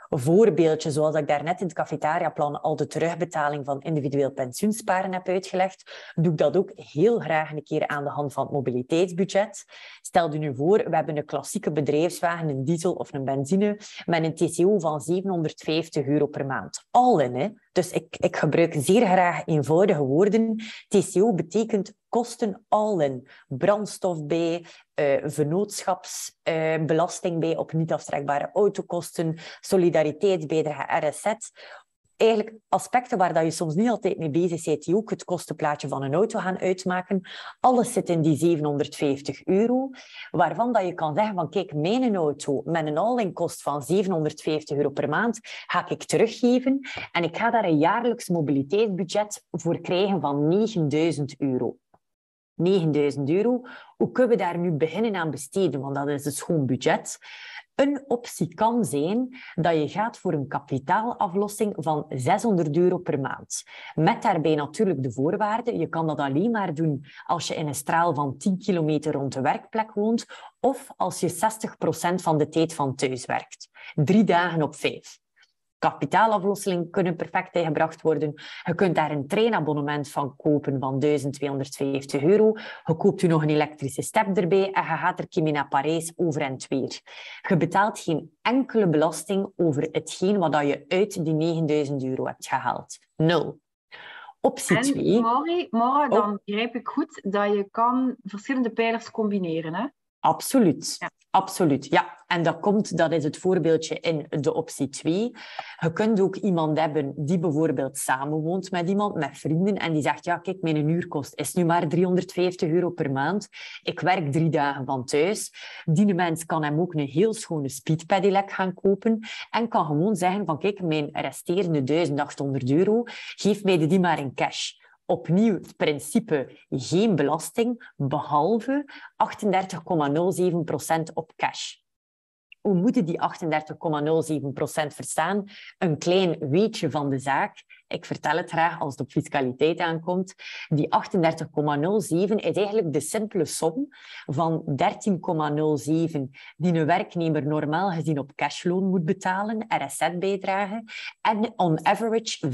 voorbeeldje, zoals ik daarnet in het cafetariaplan al de terugbetaling van individueel pensioensparen heb uitgelegd, doe ik dat ook heel graag een keer aan de hand van het mobiliteitsbudget. Stel je nu voor, we hebben een klassieke bedrijfswagen, een diesel of een benzine, met een TCO van 750 euro per maand. Al in, hè. Dus ik, ik gebruik zeer graag eenvoudige woorden. TCO betekent kosten all in. Brandstof bij, uh, vennootschapsbelasting bij op niet aftrekbare autokosten, solidariteitsbijdrage RSZ eigenlijk aspecten waar dat je soms niet altijd mee bezig bent, die ook het kostenplaatje van een auto gaan uitmaken. Alles zit in die 750 euro, waarvan dat je kan zeggen van kijk, mijn auto met een all-in kost van 750 euro per maand ga ik teruggeven en ik ga daar een jaarlijks mobiliteitsbudget voor krijgen van 9000 euro. 9000 euro. Hoe kunnen we daar nu beginnen aan besteden? Want dat is een schoon budget. Een optie kan zijn dat je gaat voor een kapitaalaflossing van 600 euro per maand. Met daarbij natuurlijk de voorwaarden. Je kan dat alleen maar doen als je in een straal van 10 kilometer rond de werkplek woont of als je 60% van de tijd van thuis werkt. Drie dagen op vijf kapitaalaflossing kunnen perfect ingebracht worden. Je kunt daar een treinabonnement van kopen van 1250 euro. Je koopt u nog een elektrische step erbij en je gaat er naar Parijs over en weer. Je betaalt geen enkele belasting over hetgeen wat je uit die 9000 euro hebt gehaald. Nul. Optie 2. Mori, Mora, oh. dan begrijp ik goed dat je kan verschillende pijlers combineren. Hè? Absoluut. Ja. Absoluut, ja. En dat komt, dat is het voorbeeldje in de optie 2. Je kunt ook iemand hebben die bijvoorbeeld samenwoont met iemand, met vrienden, en die zegt, ja, kijk, mijn uurkost is nu maar 350 euro per maand. Ik werk drie dagen van thuis. Die mens kan hem ook een heel schone speedpedelec gaan kopen en kan gewoon zeggen van, kijk, mijn resterende 1800 euro, geef mij die maar in cash opnieuw het principe geen belasting, behalve 38,07% op cash. Hoe moeten die 38,07% verstaan? Een klein weetje van de zaak. Ik vertel het graag als het op fiscaliteit aankomt. Die 38,07 is eigenlijk de simpele som van 13,07 die een werknemer normaal gezien op cashloon moet betalen, RSZ-bijdrage, en on average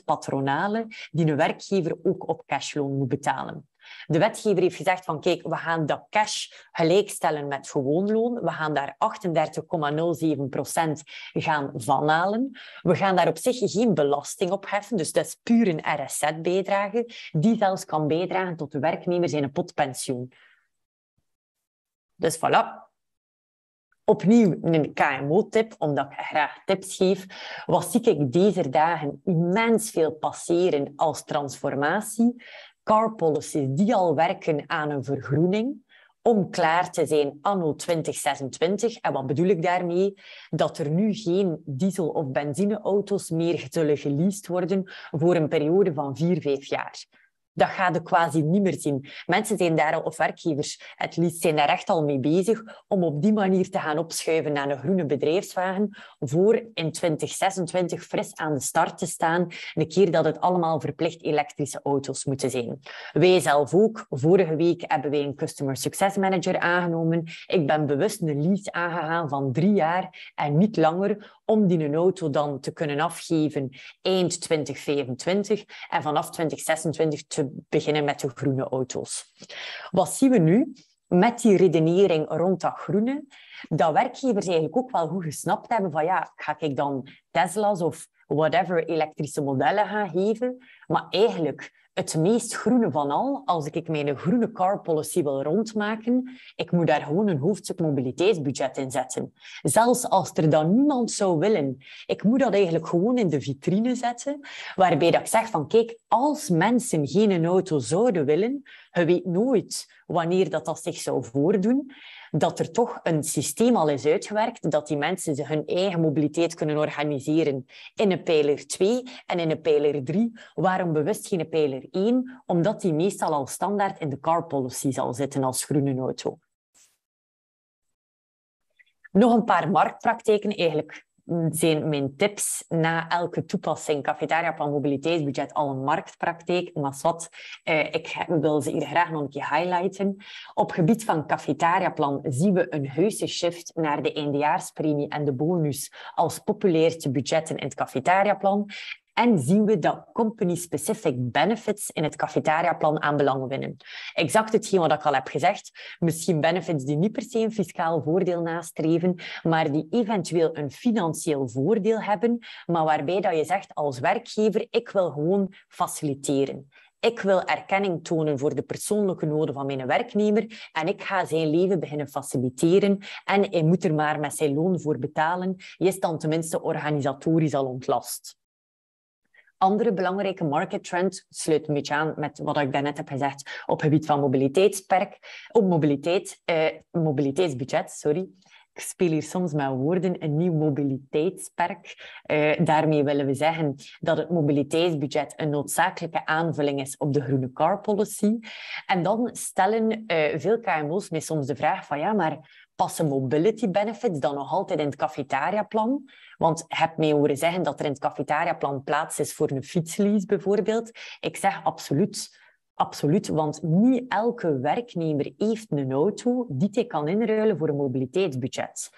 25% patronale die een werkgever ook op cashloon moet betalen. De wetgever heeft gezegd van kijk, we gaan dat cash gelijkstellen met gewoon loon. We gaan daar 38,07% gaan vanhalen. We gaan daar op zich geen belasting op heffen. Dus dat is puur een RSZ-bijdrage, die zelfs kan bijdragen tot de werknemer zijn potpensioen. Dus voilà, opnieuw een KMO-tip, omdat ik graag tips geef. Wat zie ik deze dagen immens veel passeren als transformatie? Car policies die al werken aan een vergroening om klaar te zijn anno 2026. En wat bedoel ik daarmee? Dat er nu geen diesel- of benzineauto's meer zullen geleased worden voor een periode van vier, vijf jaar. Dat gaat je quasi niet meer zien. Mensen zijn daar al, of werkgevers, het liefst zijn daar echt al mee bezig om op die manier te gaan opschuiven naar een groene bedrijfswagen voor in 2026 fris aan de start te staan, een keer dat het allemaal verplicht elektrische auto's moeten zijn. Wij zelf ook. Vorige week hebben wij een Customer Success Manager aangenomen. Ik ben bewust een lease aangegaan van drie jaar en niet langer, om die een auto dan te kunnen afgeven eind 2025 en vanaf 2026 beginnen met de groene auto's. Wat zien we nu? Met die redenering rond dat groene, dat werkgevers eigenlijk ook wel goed gesnapt hebben van ja, ga ik dan Tesla's of whatever elektrische modellen gaan geven, maar eigenlijk het meest groene van al, als ik mijn groene car policy wil rondmaken, ik moet daar gewoon een hoofdstuk mobiliteitsbudget in zetten. Zelfs als er dan niemand zou willen, ik moet dat eigenlijk gewoon in de vitrine zetten, waarbij dat ik zeg van kijk, als mensen geen auto zouden willen, je weet nooit wanneer dat, dat zich zou voordoen, dat er toch een systeem al is uitgewerkt dat die mensen hun eigen mobiliteit kunnen organiseren in een pijler 2 en in een pijler 3. Waarom bewust geen pijler 1? Omdat die meestal al standaard in de car policy zal zitten als groene auto. Nog een paar marktpraktijken, eigenlijk zijn mijn tips na elke toepassing cafetariaplan mobiliteitsbudget al een marktpraktijk. Maar wat, eh, ik wil ze hier graag nog een keer highlighten. Op gebied van cafetariaplan zien we een heuse shift naar de eindejaarspremie en de bonus als populairste budgetten in het cafetariaplan. En zien we dat company-specific benefits in het cafetariaplan aan belang winnen. Exact hetgeen wat ik al heb gezegd. Misschien benefits die niet per se een fiscaal voordeel nastreven, maar die eventueel een financieel voordeel hebben, maar waarbij dat je zegt als werkgever, ik wil gewoon faciliteren. Ik wil erkenning tonen voor de persoonlijke noden van mijn werknemer en ik ga zijn leven beginnen faciliteren en hij moet er maar met zijn loon voor betalen. Je is dan tenminste organisatorisch al ontlast andere belangrijke market trend sluit een beetje aan met wat ik daarnet heb gezegd op het gebied van mobiliteitsperk, op mobiliteit, eh, mobiliteitsbudget, sorry. Ik speel hier soms met woorden, een nieuw mobiliteitsperk. Uh, daarmee willen we zeggen dat het mobiliteitsbudget een noodzakelijke aanvulling is op de groene car policy. En dan stellen uh, veel KMO's mij soms de vraag van ja, maar passen mobility benefits dan nog altijd in het cafetariaplan? Want hebt mij horen zeggen dat er in het cafetariaplan plaats is voor een fietslease bijvoorbeeld. Ik zeg absoluut. Absoluut, want niet elke werknemer heeft een auto die hij kan inruilen voor een mobiliteitsbudget.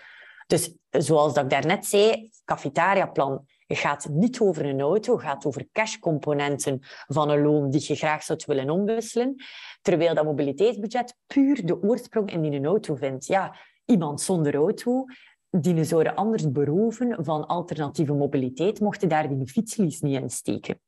Dus zoals dat ik daarnet zei, cafetariaplan gaat niet over een auto, gaat over cashcomponenten van een loon die je graag zou willen omwisselen. Terwijl dat mobiliteitsbudget puur de oorsprong in die auto vindt. Ja, iemand zonder auto die zouden anders beroven van alternatieve mobiliteit, mochten daar die fietslease niet in steken.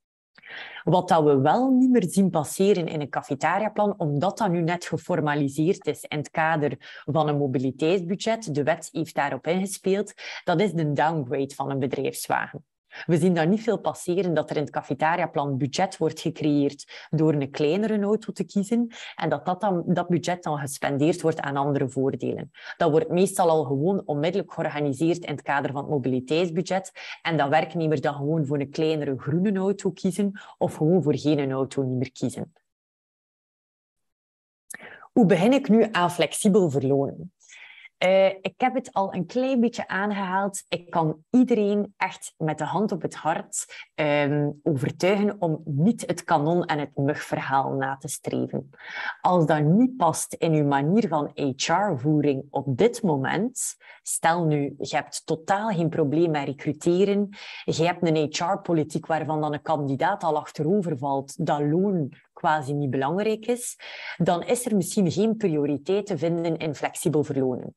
Wat dat we wel niet meer zien passeren in een cafetariaplan, omdat dat nu net geformaliseerd is in het kader van een mobiliteitsbudget, de wet heeft daarop ingespeeld, dat is de downgrade van een bedrijfswagen. We zien dan niet veel passeren dat er in het cafetariaplan budget wordt gecreëerd door een kleinere auto te kiezen en dat dat, dan, dat budget dan gespendeerd wordt aan andere voordelen. Dat wordt meestal al gewoon onmiddellijk georganiseerd in het kader van het mobiliteitsbudget en dat werknemers dan gewoon voor een kleinere groene auto kiezen of gewoon voor geen auto niet meer kiezen. Hoe begin ik nu aan flexibel verlonen? Uh, ik heb het al een klein beetje aangehaald. Ik kan iedereen echt met de hand op het hart um, overtuigen om niet het kanon en het mugverhaal na te streven. Als dat niet past in uw manier van HR-voering op dit moment, stel nu, je hebt totaal geen probleem met recruteren, je hebt een HR-politiek waarvan dan een kandidaat al achterover valt, dat loon quasi niet belangrijk is, dan is er misschien geen prioriteit te vinden in flexibel verlonen.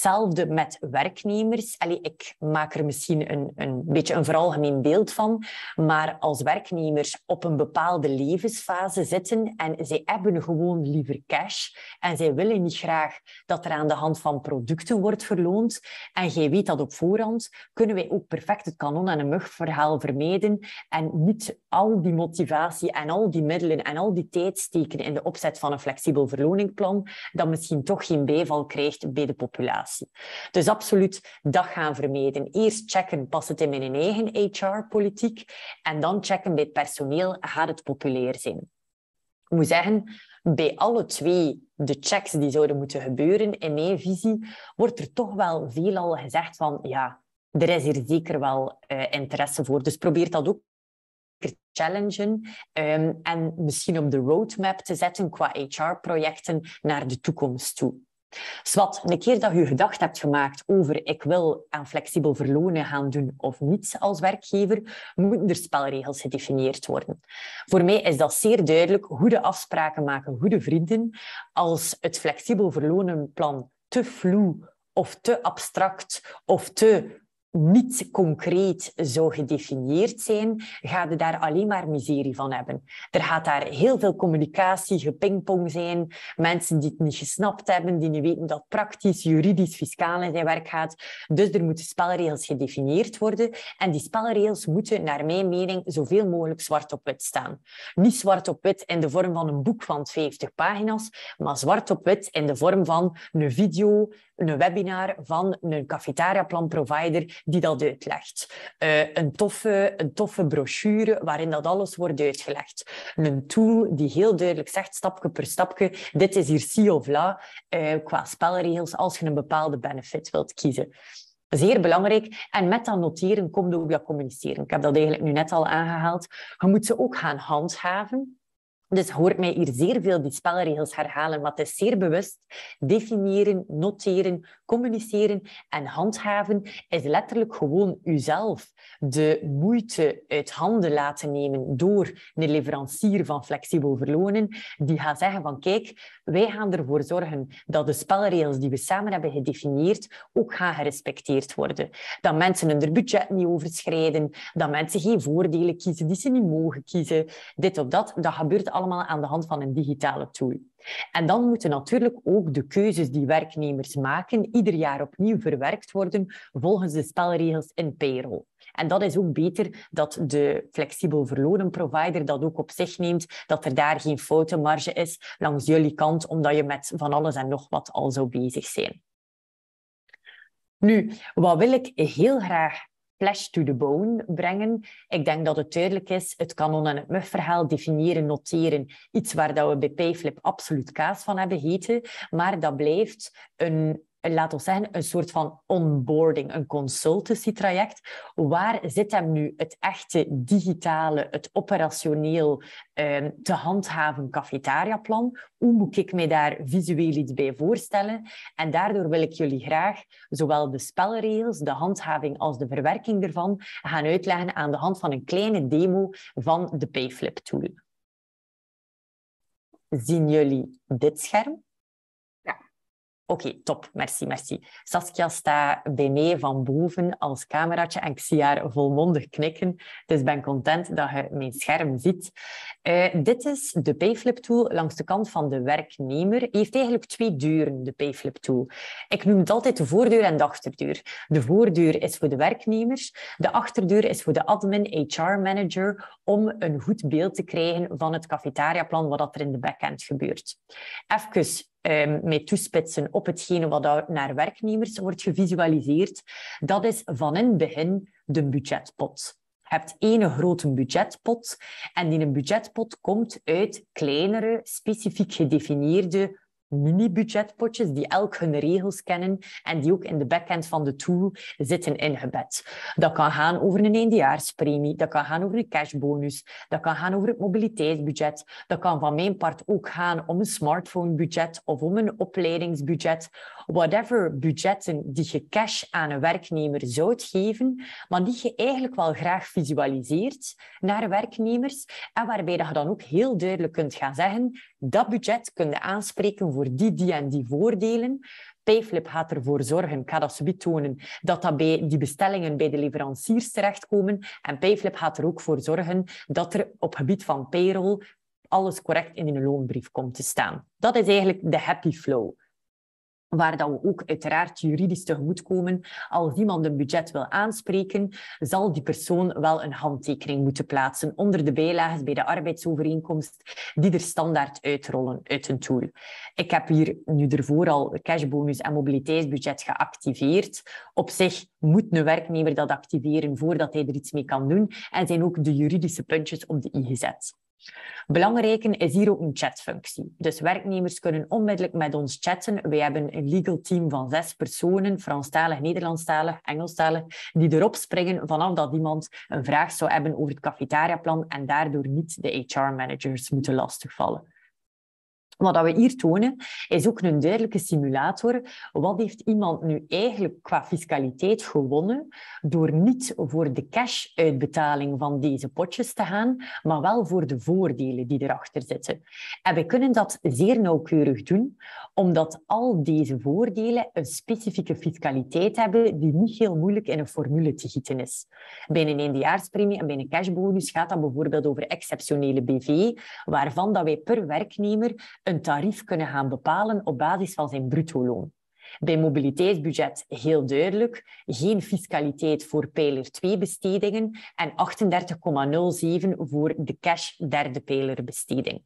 Hetzelfde met werknemers. Allee, ik maak er misschien een, een beetje een veralgemeen beeld van, maar als werknemers op een bepaalde levensfase zitten en zij hebben gewoon liever cash en zij willen niet graag dat er aan de hand van producten wordt verloond en jij weet dat op voorhand, kunnen wij ook perfect het kanon- en een mugverhaal vermijden en niet al die motivatie en al die middelen en al die tijd steken in de opzet van een flexibel verloningplan, dat misschien toch geen bijval krijgt bij de populatie. Dus absoluut dat gaan vermijden. Eerst checken, past het in mijn eigen HR-politiek? En dan checken bij het personeel, gaat het populair zijn? Ik moet zeggen, bij alle twee de checks die zouden moeten gebeuren, in mijn visie, wordt er toch wel veelal gezegd van, ja, er is hier zeker wel uh, interesse voor. Dus probeer dat ook challengen um, en misschien op de roadmap te zetten qua HR-projecten naar de toekomst toe. Zwat, een keer dat je gedacht hebt gemaakt over ik wil aan flexibel verlonen gaan doen of niet als werkgever, moeten er spelregels gedefinieerd worden. Voor mij is dat zeer duidelijk. Goede afspraken maken goede vrienden. Als het flexibel verlonenplan te vloe of te abstract of te niet concreet zou gedefinieerd zijn, ga je daar alleen maar miserie van hebben. Er gaat daar heel veel communicatie, gepingpong zijn, mensen die het niet gesnapt hebben, die niet weten dat praktisch, juridisch, fiscaal in zijn werk gaat. Dus er moeten spelregels gedefinieerd worden en die spelregels moeten, naar mijn mening, zoveel mogelijk zwart op wit staan. Niet zwart op wit in de vorm van een boek van 50 pagina's, maar zwart op wit in de vorm van een video, een webinar van een cafetariaplan-provider die dat uitlegt. Uh, een, toffe, een toffe brochure waarin dat alles wordt uitgelegd. Een tool die heel duidelijk zegt, stapje per stapje, dit is hier si of la, uh, qua spelregels, als je een bepaalde benefit wilt kiezen. Zeer belangrijk. En met dat noteren komt ook dat communiceren. Ik heb dat eigenlijk nu net al aangehaald. Je moet ze ook gaan handhaven. Dus hoort mij hier zeer veel die spelregels herhalen, maar het is zeer bewust. Definiëren, noteren, communiceren en handhaven is letterlijk gewoon uzelf de moeite uit handen laten nemen door een leverancier van flexibel verlonen, die gaat zeggen van kijk, wij gaan ervoor zorgen dat de spelregels die we samen hebben gedefinieerd ook gaan gerespecteerd worden. Dat mensen hun budget niet overschrijden, dat mensen geen voordelen kiezen die ze niet mogen kiezen, dit of dat. Dat gebeurt allemaal aan de hand van een digitale tool. En dan moeten natuurlijk ook de keuzes die werknemers maken ieder jaar opnieuw verwerkt worden volgens de spelregels in payroll. En dat is ook beter dat de flexibel verloren provider dat ook op zich neemt, dat er daar geen foutenmarge is langs jullie kant, omdat je met van alles en nog wat al zo bezig zijn. Nu, wat wil ik heel graag flash to the bone brengen. Ik denk dat het duidelijk is, het kanon- en het mugverhaal definiëren, noteren, iets waar dat we bij Payflip absoluut kaas van hebben heten, maar dat blijft een laten we zeggen, een soort van onboarding, een consultancy-traject. Waar zit hem nu het echte digitale, het operationeel eh, te handhaven cafetariaplan? Hoe moet ik mij daar visueel iets bij voorstellen? En daardoor wil ik jullie graag zowel de spelregels, de handhaving als de verwerking ervan gaan uitleggen aan de hand van een kleine demo van de Payflip-tool. Zien jullie dit scherm? Oké, top. Merci, merci. Saskia staat bij mij van boven als cameraatje en ik zie haar volmondig knikken. Dus ben content dat je mijn scherm ziet. Uh, dit is de Payflip tool langs de kant van de werknemer. Hij heeft eigenlijk twee deuren, de Payflip tool. Ik noem het altijd de voordeur en de achterdeur. De voordeur is voor de werknemers. De achterdeur is voor de admin, HR-manager, om een goed beeld te krijgen van het cafetariaplan, wat er in de backend gebeurt. Even um, mee toespitsen op hetgene wat naar werknemers wordt gevisualiseerd, dat is van in het begin de budgetpot. Je hebt één grote budgetpot en die budgetpot komt uit kleinere, specifiek gedefinieerde mini-budgetpotjes die elk hun regels kennen en die ook in de backend van de tool zitten ingebed. Dat kan gaan over een eindejaarspremie, dat kan gaan over een cashbonus, dat kan gaan over het mobiliteitsbudget, dat kan van mijn part ook gaan om een smartphonebudget of om een opleidingsbudget. Whatever budgetten die je cash aan een werknemer zou geven, maar die je eigenlijk wel graag visualiseert naar werknemers en waarbij je dan ook heel duidelijk kunt gaan zeggen dat budget kun je aanspreken voor die, die en die voordelen. Payflip gaat ervoor zorgen, ik ga dat zoiets tonen, dat dat bij die bestellingen bij de leveranciers terechtkomen. En Payflip gaat er ook voor zorgen dat er op gebied van payroll alles correct in een loonbrief komt te staan. Dat is eigenlijk de happy flow waar dat we ook uiteraard juridisch tegemoetkomen. Als iemand een budget wil aanspreken, zal die persoon wel een handtekening moeten plaatsen onder de bijlagen bij de arbeidsovereenkomst die er standaard uitrollen uit een tool. Ik heb hier nu ervoor al cashbonus en mobiliteitsbudget geactiveerd. Op zich moet een werknemer dat activeren voordat hij er iets mee kan doen en zijn ook de juridische puntjes op de i gezet. Belangrijk is hier ook een chatfunctie. Dus werknemers kunnen onmiddellijk met ons chatten. Wij hebben een legal team van zes personen, Franstalig, Nederlandstalig, Engelstalig, die erop springen vanaf dat iemand een vraag zou hebben over het cafetariaplan en daardoor niet de HR-managers moeten lastigvallen. Wat we hier tonen, is ook een duidelijke simulator. Wat heeft iemand nu eigenlijk qua fiscaliteit gewonnen door niet voor de cash-uitbetaling van deze potjes te gaan, maar wel voor de voordelen die erachter zitten. En we kunnen dat zeer nauwkeurig doen, omdat al deze voordelen een specifieke fiscaliteit hebben die niet heel moeilijk in een formule te gieten is. Bij een eindejaarspremie en bij een cashbonus gaat dat bijvoorbeeld over exceptionele BV, waarvan dat wij per werknemer een tarief kunnen gaan bepalen op basis van zijn bruto loon. Bij mobiliteitsbudget heel duidelijk, geen fiscaliteit voor pijler 2 bestedingen en 38,07 voor de cash derde pijler besteding.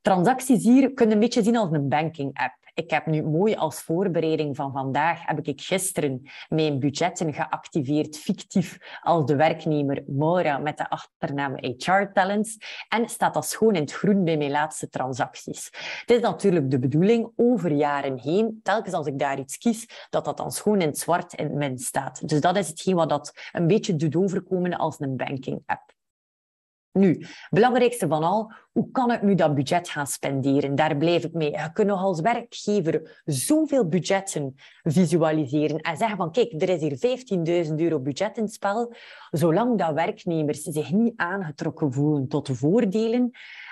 Transacties hier kunnen een beetje zien als een banking app. Ik heb nu mooi als voorbereiding van vandaag, heb ik gisteren mijn budgetten geactiveerd, fictief als de werknemer Maura met de achternaam HR Talents. En staat dat schoon in het groen bij mijn laatste transacties. Het is natuurlijk de bedoeling over jaren heen, telkens als ik daar iets kies, dat dat dan schoon in het zwart in het min staat. Dus dat is hetgeen wat dat een beetje doet overkomen als een banking app. Nu, belangrijkste van al, hoe kan ik nu dat budget gaan spenderen? Daar blijf ik mee. Je kunt nog als werkgever zoveel budgetten visualiseren en zeggen van kijk, er is hier 15.000 euro budget in spel. Zolang dat werknemers zich niet aangetrokken voelen tot de voordelen,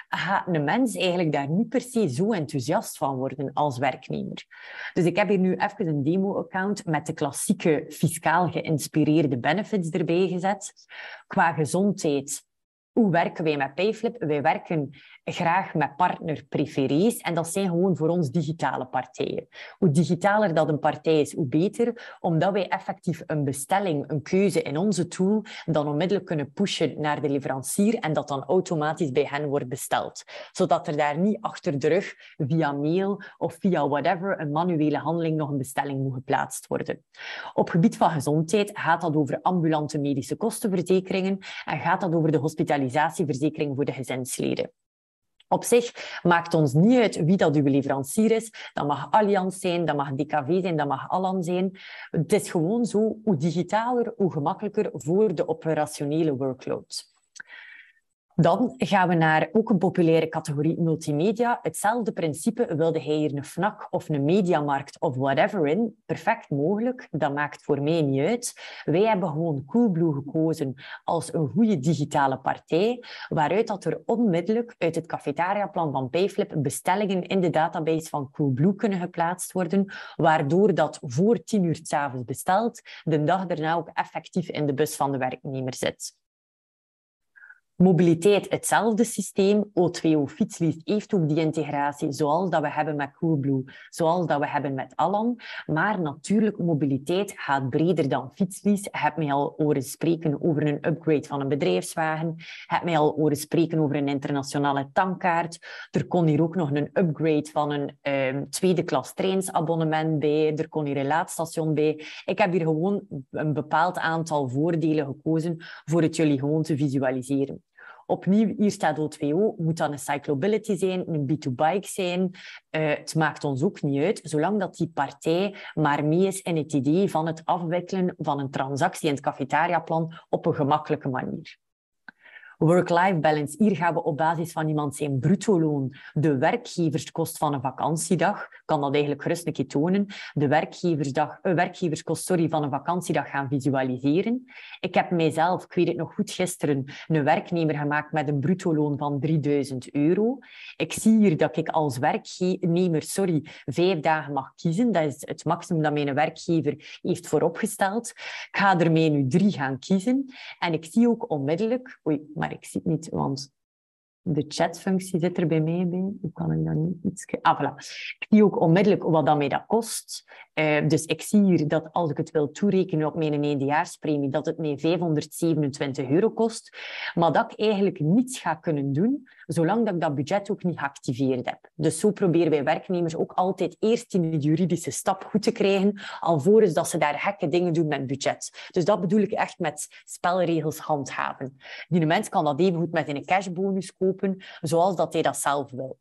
gaat een mens eigenlijk daar niet per se zo enthousiast van worden als werknemer. Dus ik heb hier nu even een demo-account met de klassieke fiscaal geïnspireerde benefits erbij gezet. Qua gezondheid hoe werken wij met Payflip? Wij werken graag met partnerpreferees en dat zijn gewoon voor ons digitale partijen. Hoe digitaler dat een partij is, hoe beter, omdat wij effectief een bestelling, een keuze in onze tool dan onmiddellijk kunnen pushen naar de leverancier en dat dan automatisch bij hen wordt besteld. Zodat er daar niet achter de rug via mail of via whatever een manuele handeling nog een bestelling moet geplaatst worden. Op gebied van gezondheid gaat dat over ambulante medische kostenverzekeringen en gaat dat over de hospitalisatieverzekering voor de gezinsleden. Op zich maakt ons niet uit wie dat uw leverancier is. Dat mag Allianz zijn, dat mag DKV zijn, dat mag Allan zijn. Het is gewoon zo, hoe digitaler, hoe gemakkelijker voor de operationele workload. Dan gaan we naar ook een populaire categorie multimedia. Hetzelfde principe, wilde hij hier een FNAC of een mediamarkt of whatever in, perfect mogelijk. Dat maakt voor mij niet uit. Wij hebben gewoon Coolblue gekozen als een goede digitale partij, waaruit dat er onmiddellijk uit het cafetariaplan van Payflip bestellingen in de database van Coolblue kunnen geplaatst worden, waardoor dat voor tien uur s'avonds besteld, de dag daarna ook effectief in de bus van de werknemer zit. Mobiliteit, hetzelfde systeem. O2O Fietslease heeft ook die integratie, zoals dat we hebben met Coolblue, zoals dat we hebben met Allan. Maar natuurlijk, mobiliteit gaat breder dan fietslease. Je hebt mij al horen spreken over een upgrade van een bedrijfswagen. Je hebt mij al horen spreken over een internationale tankkaart. Er kon hier ook nog een upgrade van een um, tweede klas treinsabonnement bij. Er kon hier een laadstation bij. Ik heb hier gewoon een bepaald aantal voordelen gekozen voor het jullie gewoon te visualiseren. Opnieuw, hier staat O2O, moet dan een cyclobility zijn, een B2Bike zijn. Uh, het maakt ons ook niet uit, zolang dat die partij maar mee is in het idee van het afwikkelen van een transactie in het cafetariaplan op een gemakkelijke manier. Work-life balance. Hier gaan we op basis van iemand zijn bruto-loon de werkgeverskost van een vakantiedag, kan dat eigenlijk gerust een keer tonen, de werkgeversdag, uh, werkgeverskost sorry, van een vakantiedag gaan visualiseren. Ik heb mijzelf, ik weet het nog goed, gisteren een werknemer gemaakt met een bruto-loon van 3000 euro. Ik zie hier dat ik als werknemer sorry, vijf dagen mag kiezen. Dat is het maximum dat mijn werkgever heeft vooropgesteld. Ik ga ermee nu drie gaan kiezen. En ik zie ook onmiddellijk... Oei, maar ik zie het niet, want de chatfunctie zit er bij mij bij. Hoe kan ik dat niet iets... Ah, voilà. Ik zie ook onmiddellijk wat dat mij dat kost. Uh, dus ik zie hier dat als ik het wil toerekenen op mijn eendejaarspremie, dat het mij 527 euro kost. Maar dat ik eigenlijk niets ga kunnen doen, zolang dat ik dat budget ook niet geactiveerd heb. Dus zo proberen wij werknemers ook altijd eerst in de juridische stap goed te krijgen, alvorens dat ze daar gekke dingen doen met budget. Dus dat bedoel ik echt met spelregels handhaven. Die mens kan dat even goed met een cashbonus kopen, zoals dat hij dat zelf wil.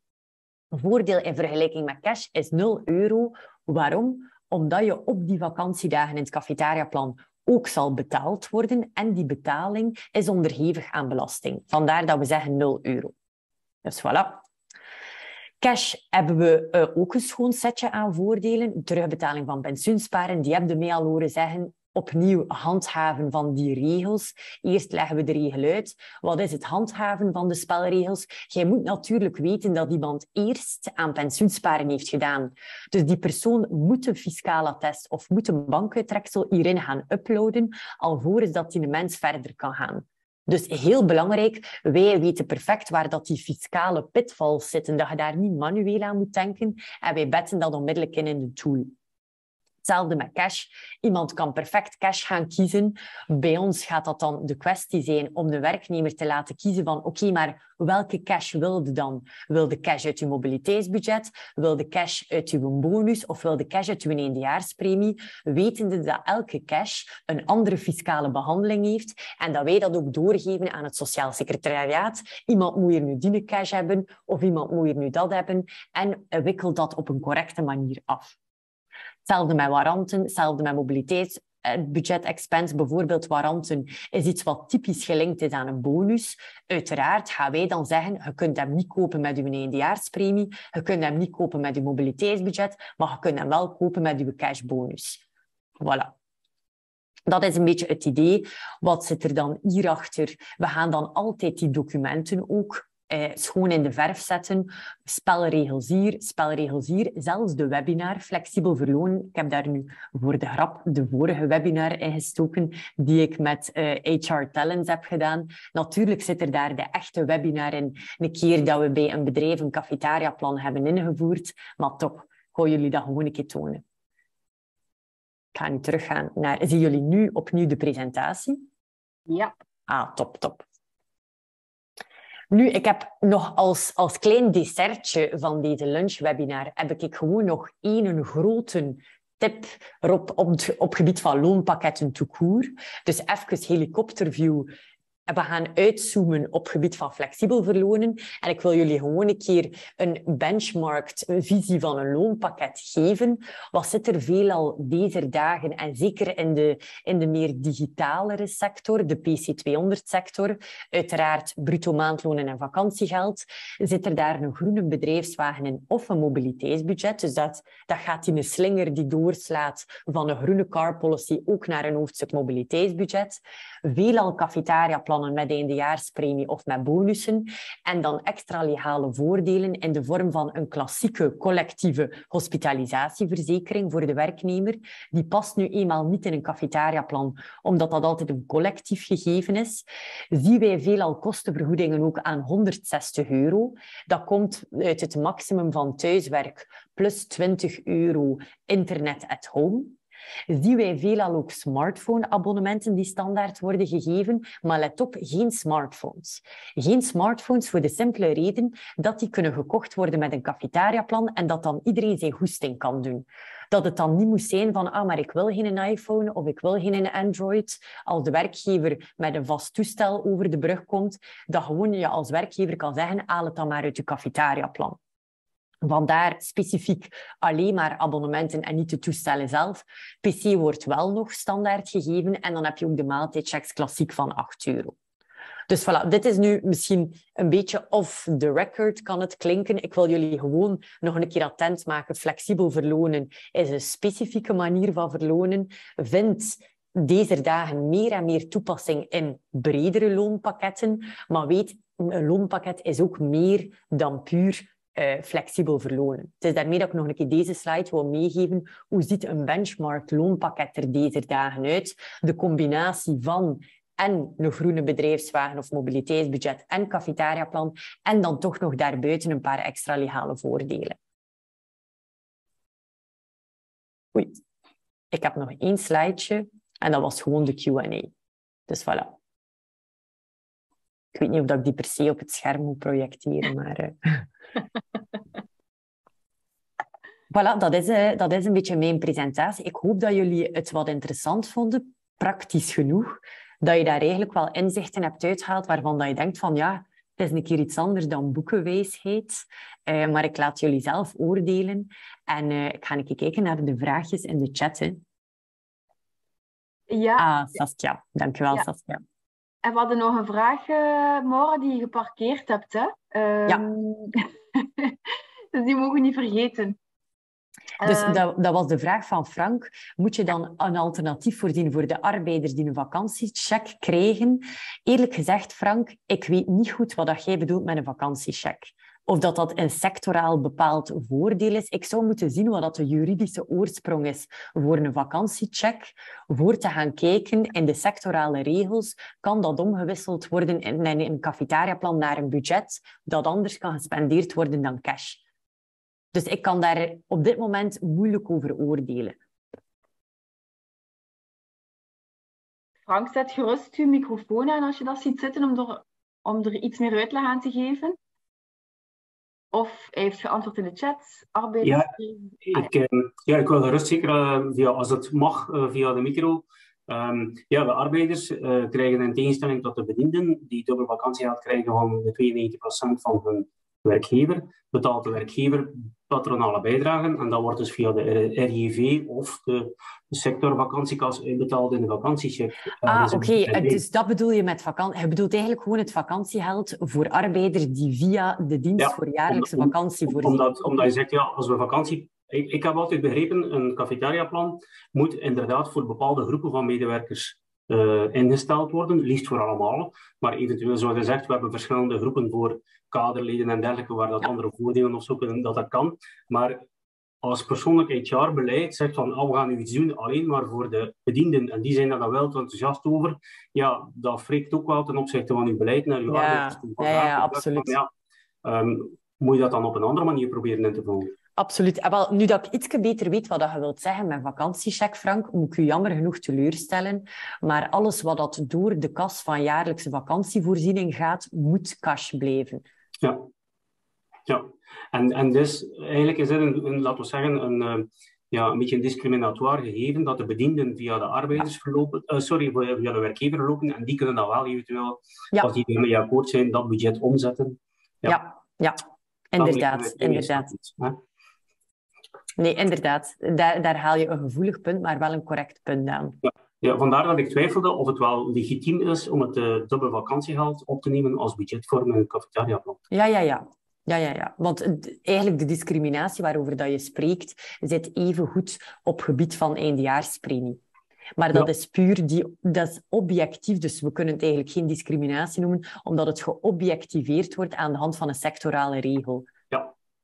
Voordeel in vergelijking met cash is 0 euro. Waarom? Omdat je op die vakantiedagen in het cafetariaplan ook zal betaald worden en die betaling is onderhevig aan belasting. Vandaar dat we zeggen 0 euro. Dus voilà. Cash hebben we uh, ook een schoon setje aan voordelen. Terugbetaling van pensioensparen, die hebben mij al horen zeggen, opnieuw handhaven van die regels. Eerst leggen we de regel uit. Wat is het handhaven van de spelregels? Jij moet natuurlijk weten dat iemand eerst aan pensioensparen heeft gedaan. Dus die persoon moet een fiscale attest of moet een bankuittreksel hierin gaan uploaden, alvorens dat die mens verder kan gaan. Dus heel belangrijk, wij weten perfect waar dat die fiscale pitfalls zitten, dat je daar niet manueel aan moet denken en wij betten dat onmiddellijk in in de tool. Hetzelfde met cash. Iemand kan perfect cash gaan kiezen. Bij ons gaat dat dan de kwestie zijn om de werknemer te laten kiezen van oké, maar welke cash wilde dan? Wil de cash uit uw mobiliteitsbudget? Wil de cash uit uw bonus? Of wil de cash uit uw eendejaarspremie? Wetende dat elke cash een andere fiscale behandeling heeft en dat wij dat ook doorgeven aan het Sociaal Secretariaat. Iemand moet hier nu die cash hebben of iemand moet hier nu dat hebben en wikkel dat op een correcte manier af. Hetzelfde met waranten, hetzelfde met mobiliteit. Budget expense, bijvoorbeeld waranten, is iets wat typisch gelinkt is aan een bonus. Uiteraard gaan wij dan zeggen, je kunt hem niet kopen met uw eendejaarspremie, je kunt hem niet kopen met uw mobiliteitsbudget, maar je kunt hem wel kopen met uw cashbonus. Voilà. Dat is een beetje het idee. Wat zit er dan hierachter? We gaan dan altijd die documenten ook eh, schoon in de verf zetten. Spelregels hier, spelregels hier. Zelfs de webinar Flexibel Verloon. Ik heb daar nu voor de grap de vorige webinar in gestoken, die ik met eh, HR Talents heb gedaan. Natuurlijk zit er daar de echte webinar in. Een keer dat we bij een bedrijf een cafetariaplan hebben ingevoerd. Maar toch, gaan jullie dat gewoon een keer tonen. Ik ga nu teruggaan naar... Zien jullie nu opnieuw de presentatie? Ja. Ah, top, top. Nu, ik heb nog als, als klein dessertje van deze lunchwebinar, heb ik gewoon nog één grote tip op, op, gebied van loonpakketten toekoer. Dus even helikopterview we gaan uitzoomen op gebied van flexibel verlonen. En ik wil jullie gewoon een keer een benchmarked visie van een loonpakket geven. Wat zit er veelal deze dagen, en zeker in de, in de meer digitalere sector, de PC200-sector, uiteraard bruto maandlonen en vakantiegeld, zit er daar een groene bedrijfswagen in of een mobiliteitsbudget. Dus dat, dat gaat in een slinger die doorslaat van een groene car policy ook naar een hoofdstuk mobiliteitsbudget. Veelal cafetaria met met eindejaarspremie of met bonussen. En dan extra legale voordelen in de vorm van een klassieke collectieve hospitalisatieverzekering voor de werknemer. Die past nu eenmaal niet in een cafetariaplan, omdat dat altijd een collectief gegeven is. Zien wij veelal kostenvergoedingen ook aan 160 euro. Dat komt uit het maximum van thuiswerk plus 20 euro internet at home zien wij veelal ook smartphone-abonnementen die standaard worden gegeven, maar let op, geen smartphones. Geen smartphones voor de simpele reden dat die kunnen gekocht worden met een cafetariaplan en dat dan iedereen zijn goesting kan doen. Dat het dan niet moet zijn van, ah, maar ik wil geen iPhone of ik wil geen Android. Als de werkgever met een vast toestel over de brug komt, dat gewoon je als werkgever kan zeggen, haal het dan maar uit je cafetariaplan. Vandaar specifiek alleen maar abonnementen en niet de toestellen zelf. PC wordt wel nog standaard gegeven en dan heb je ook de maaltijdchecks klassiek van 8 euro. Dus voilà, dit is nu misschien een beetje off the record, kan het klinken. Ik wil jullie gewoon nog een keer attent maken. Flexibel verlonen is een specifieke manier van verlonen. Vind deze dagen meer en meer toepassing in bredere loonpakketten. Maar weet, een loonpakket is ook meer dan puur uh, flexibel verlonen. Het is daarmee dat ik nog een keer deze slide wil meegeven. Hoe ziet een benchmark loonpakket er deze dagen uit? De combinatie van en een groene bedrijfswagen of mobiliteitsbudget en cafetariaplan en dan toch nog daarbuiten een paar extra legale voordelen. Oei, ik heb nog één slideje en dat was gewoon de Q&A. Dus voilà. Ik weet niet of ik die per se op het scherm moet projecteren, maar... Uh... voilà, dat is, uh, dat is een beetje mijn presentatie. Ik hoop dat jullie het wat interessant vonden, praktisch genoeg dat je daar eigenlijk wel inzichten hebt uitgehaald waarvan dat je denkt van ja, het is een keer iets anders dan boekenwijsheid. Uh, maar ik laat jullie zelf oordelen. En uh, ik ga een kijken naar de vraagjes in de chat. Hè. Ja. Ah, Saskia. Dankjewel, ja. Saskia. En we hadden nog een vraag, uh, Maura, die je geparkeerd hebt. Hè? Um, ja. dus die mogen we niet vergeten. Dus uh, dat, dat, was de vraag van Frank. Moet je dan een alternatief voorzien voor de arbeiders die een vakantiecheck krijgen? Eerlijk gezegd, Frank, ik weet niet goed wat dat jij bedoelt met een vakantiecheck. Of dat dat een sectoraal bepaald voordeel is. Ik zou moeten zien wat dat de juridische oorsprong is voor een vakantiecheck. Voor te gaan kijken in de sectorale regels, kan dat omgewisseld worden in een cafetariaplan naar een budget dat anders kan gespendeerd worden dan cash. Dus ik kan daar op dit moment moeilijk over oordelen. Frank, zet gerust je microfoon aan als je dat ziet zitten om om er iets meer uitleg aan te geven. Of heeft geantwoord in de chat. Arbeiders... Ja, ik, eh, ja, ik wil gerust zeker, uh, via, als het mag, uh, via de micro. Um, ja, de arbeiders uh, krijgen in tegenstelling tot de bedienden, die dubbel vakantiegeld krijgen van de 92% van hun werkgever, betaalt de werkgever patronale bijdragen. En dat wordt dus via de RJV of de sectorvakantiekas inbetaald in de vakantiecheck. Ah, oké. Okay. Dus dat bedoel je met vakantie. Je bedoelt eigenlijk gewoon het vakantiegeld voor arbeiders die via de dienst ja, voor jaarlijkse vakantie voorzien. Omdat, omdat je zegt, ja, als we vakantie... Ik, ik heb altijd begrepen, een cafetariaplan moet inderdaad voor bepaalde groepen van medewerkers uh, ingesteld worden, liefst voor allemaal. Maar eventueel, zoals gezegd, we hebben verschillende groepen voor kaderleden en dergelijke, waar dat andere voordelen of zo kunnen, dat dat kan. Maar als persoonlijk HR-beleid zegt van oh, we gaan nu iets doen alleen maar voor de bedienden en die zijn daar dan wel te enthousiast over, ja, dat wreekt ook wel ten opzichte van uw beleid naar uw ja. Ja, ja, absoluut. ja, um, moet je dat dan op een andere manier proberen in te vullen? Absoluut. En wel, nu dat ik iets beter weet wat je wilt zeggen met vakantiecheck, Frank, moet ik u jammer genoeg teleurstellen. Maar alles wat dat door de kas van jaarlijkse vakantievoorziening gaat, moet cash blijven. Ja. Ja. En, en dus eigenlijk is dit een, een laten we zeggen, een, uh, ja, een beetje een discriminatoire gegeven dat de bedienden via de arbeiders verlopen, uh, sorry, via de werkgever lopen en die kunnen dan wel eventueel, ja. als die ermee akkoord zijn, dat budget omzetten. Ja, ja, ja. inderdaad. inderdaad. Nee, inderdaad. Daar, daar haal je een gevoelig punt, maar wel een correct punt aan. Ja. Ja, vandaar dat ik twijfelde of het wel legitiem is om het uh, dubbel vakantiegeld op te nemen als budgetvorm in een cafetariaplan. Ja, ja, ja. Ja, ja, ja. Want eigenlijk de discriminatie waarover dat je spreekt, zit even goed op gebied van eindejaarspremie. Maar dat is puur die, dat is objectief, dus we kunnen het eigenlijk geen discriminatie noemen, omdat het geobjectiveerd wordt aan de hand van een sectorale regel.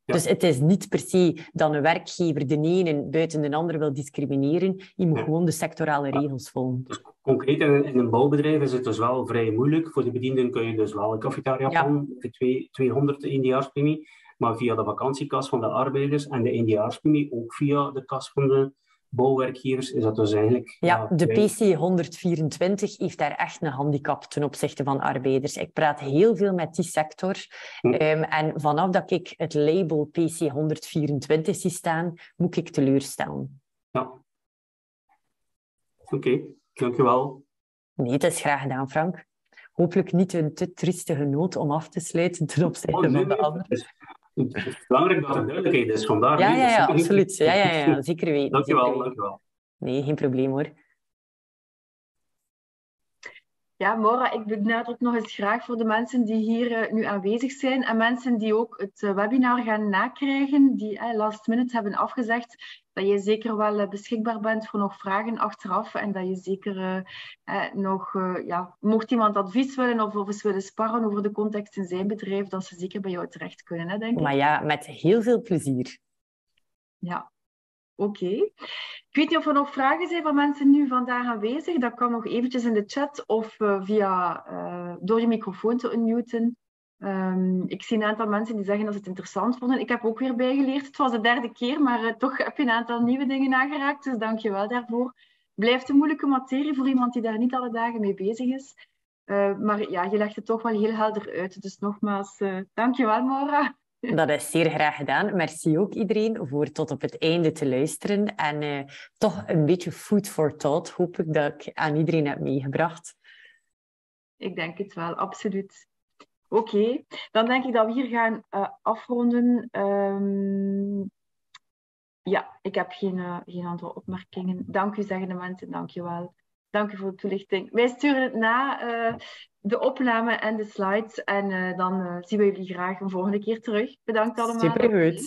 Dus het is niet per se dat een werkgever de ene buiten de andere wil discrimineren. Je moet gewoon de sectorale regels volgen. Dus concreet in, in, een bouwbedrijf is het dus wel vrij moeilijk. Voor de bedienden kun je dus wel een cafetaria ja. de 200 indiaarspremie. Maar via de vakantiekas van de arbeiders en de indiaarspremie ook via de kas van de bouwwerkgevers is dat dus eigenlijk... Ja, de PC 124 heeft daar echt een handicap ten opzichte van arbeiders. Ik praat heel veel met die sector. Hm. Um, en vanaf dat ik het label PC 124 zie staan, moet ik teleurstellen. Ja. Oké, okay. dankjewel. Nee, dat is graag gedaan, Frank. Hopelijk niet een te triestige noot om af te sluiten ten opzichte oh, van de anderen. Het is belangrijk dat er duidelijkheid is, vandaar. Ja, ja, ja, absoluut. Ja, ja, ja, zeker weten. Dankjewel, dankjewel. Nee, geen probleem hoor. ja, Maura, ik benadruk nog eens graag voor de mensen die hier eh, nu aanwezig zijn en mensen die ook het uh, webinar gaan nakrijgen, die uh, last minute hebben afgezegd, dat je zeker wel beschikbaar bent voor nog vragen achteraf en dat je zeker nog, ja, mocht iemand advies willen of, of eens willen sparren over de context in zijn bedrijf, dat ze zeker bij jou terecht kunnen, hè, denk ik. Maar ja, met heel veel plezier. Ja, Oké. Ik weet niet of er nog vragen zijn van mensen nu vandaag aanwezig. Dat kan nog eventjes in de chat of uh, via, uh, door je microfoon te unmuten. Um, ik zie een aantal mensen die zeggen dat ze het interessant vonden. Ik heb ook weer bijgeleerd. Het was de derde keer, maar uh, toch heb je een aantal nieuwe dingen aangeraakt. Dus dank je wel daarvoor. Blijft een moeilijke materie voor iemand die daar niet alle dagen mee bezig is. maar ja, je legt het toch wel heel helder uit. Dus nogmaals, dank je wel, Maura. Dat is zeer graag gedaan. Merci ook iedereen voor tot op het einde te luisteren. En uh, toch een beetje food for thought hoop ik dat ik aan iedereen heb meegebracht. Ik denk het wel, absoluut. Oké, okay. dan denk ik dat we hier gaan uh, afronden. Um, ja, ik heb geen, uh, geen andere opmerkingen. Dank u, zeggen de mensen. Dank je wel. Dank u voor de toelichting. Wij sturen het na de opname en de slides. En dan zien we jullie graag een volgende keer terug. Bedankt allemaal. Supergoed.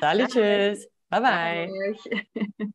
Salutjes. bye. bye.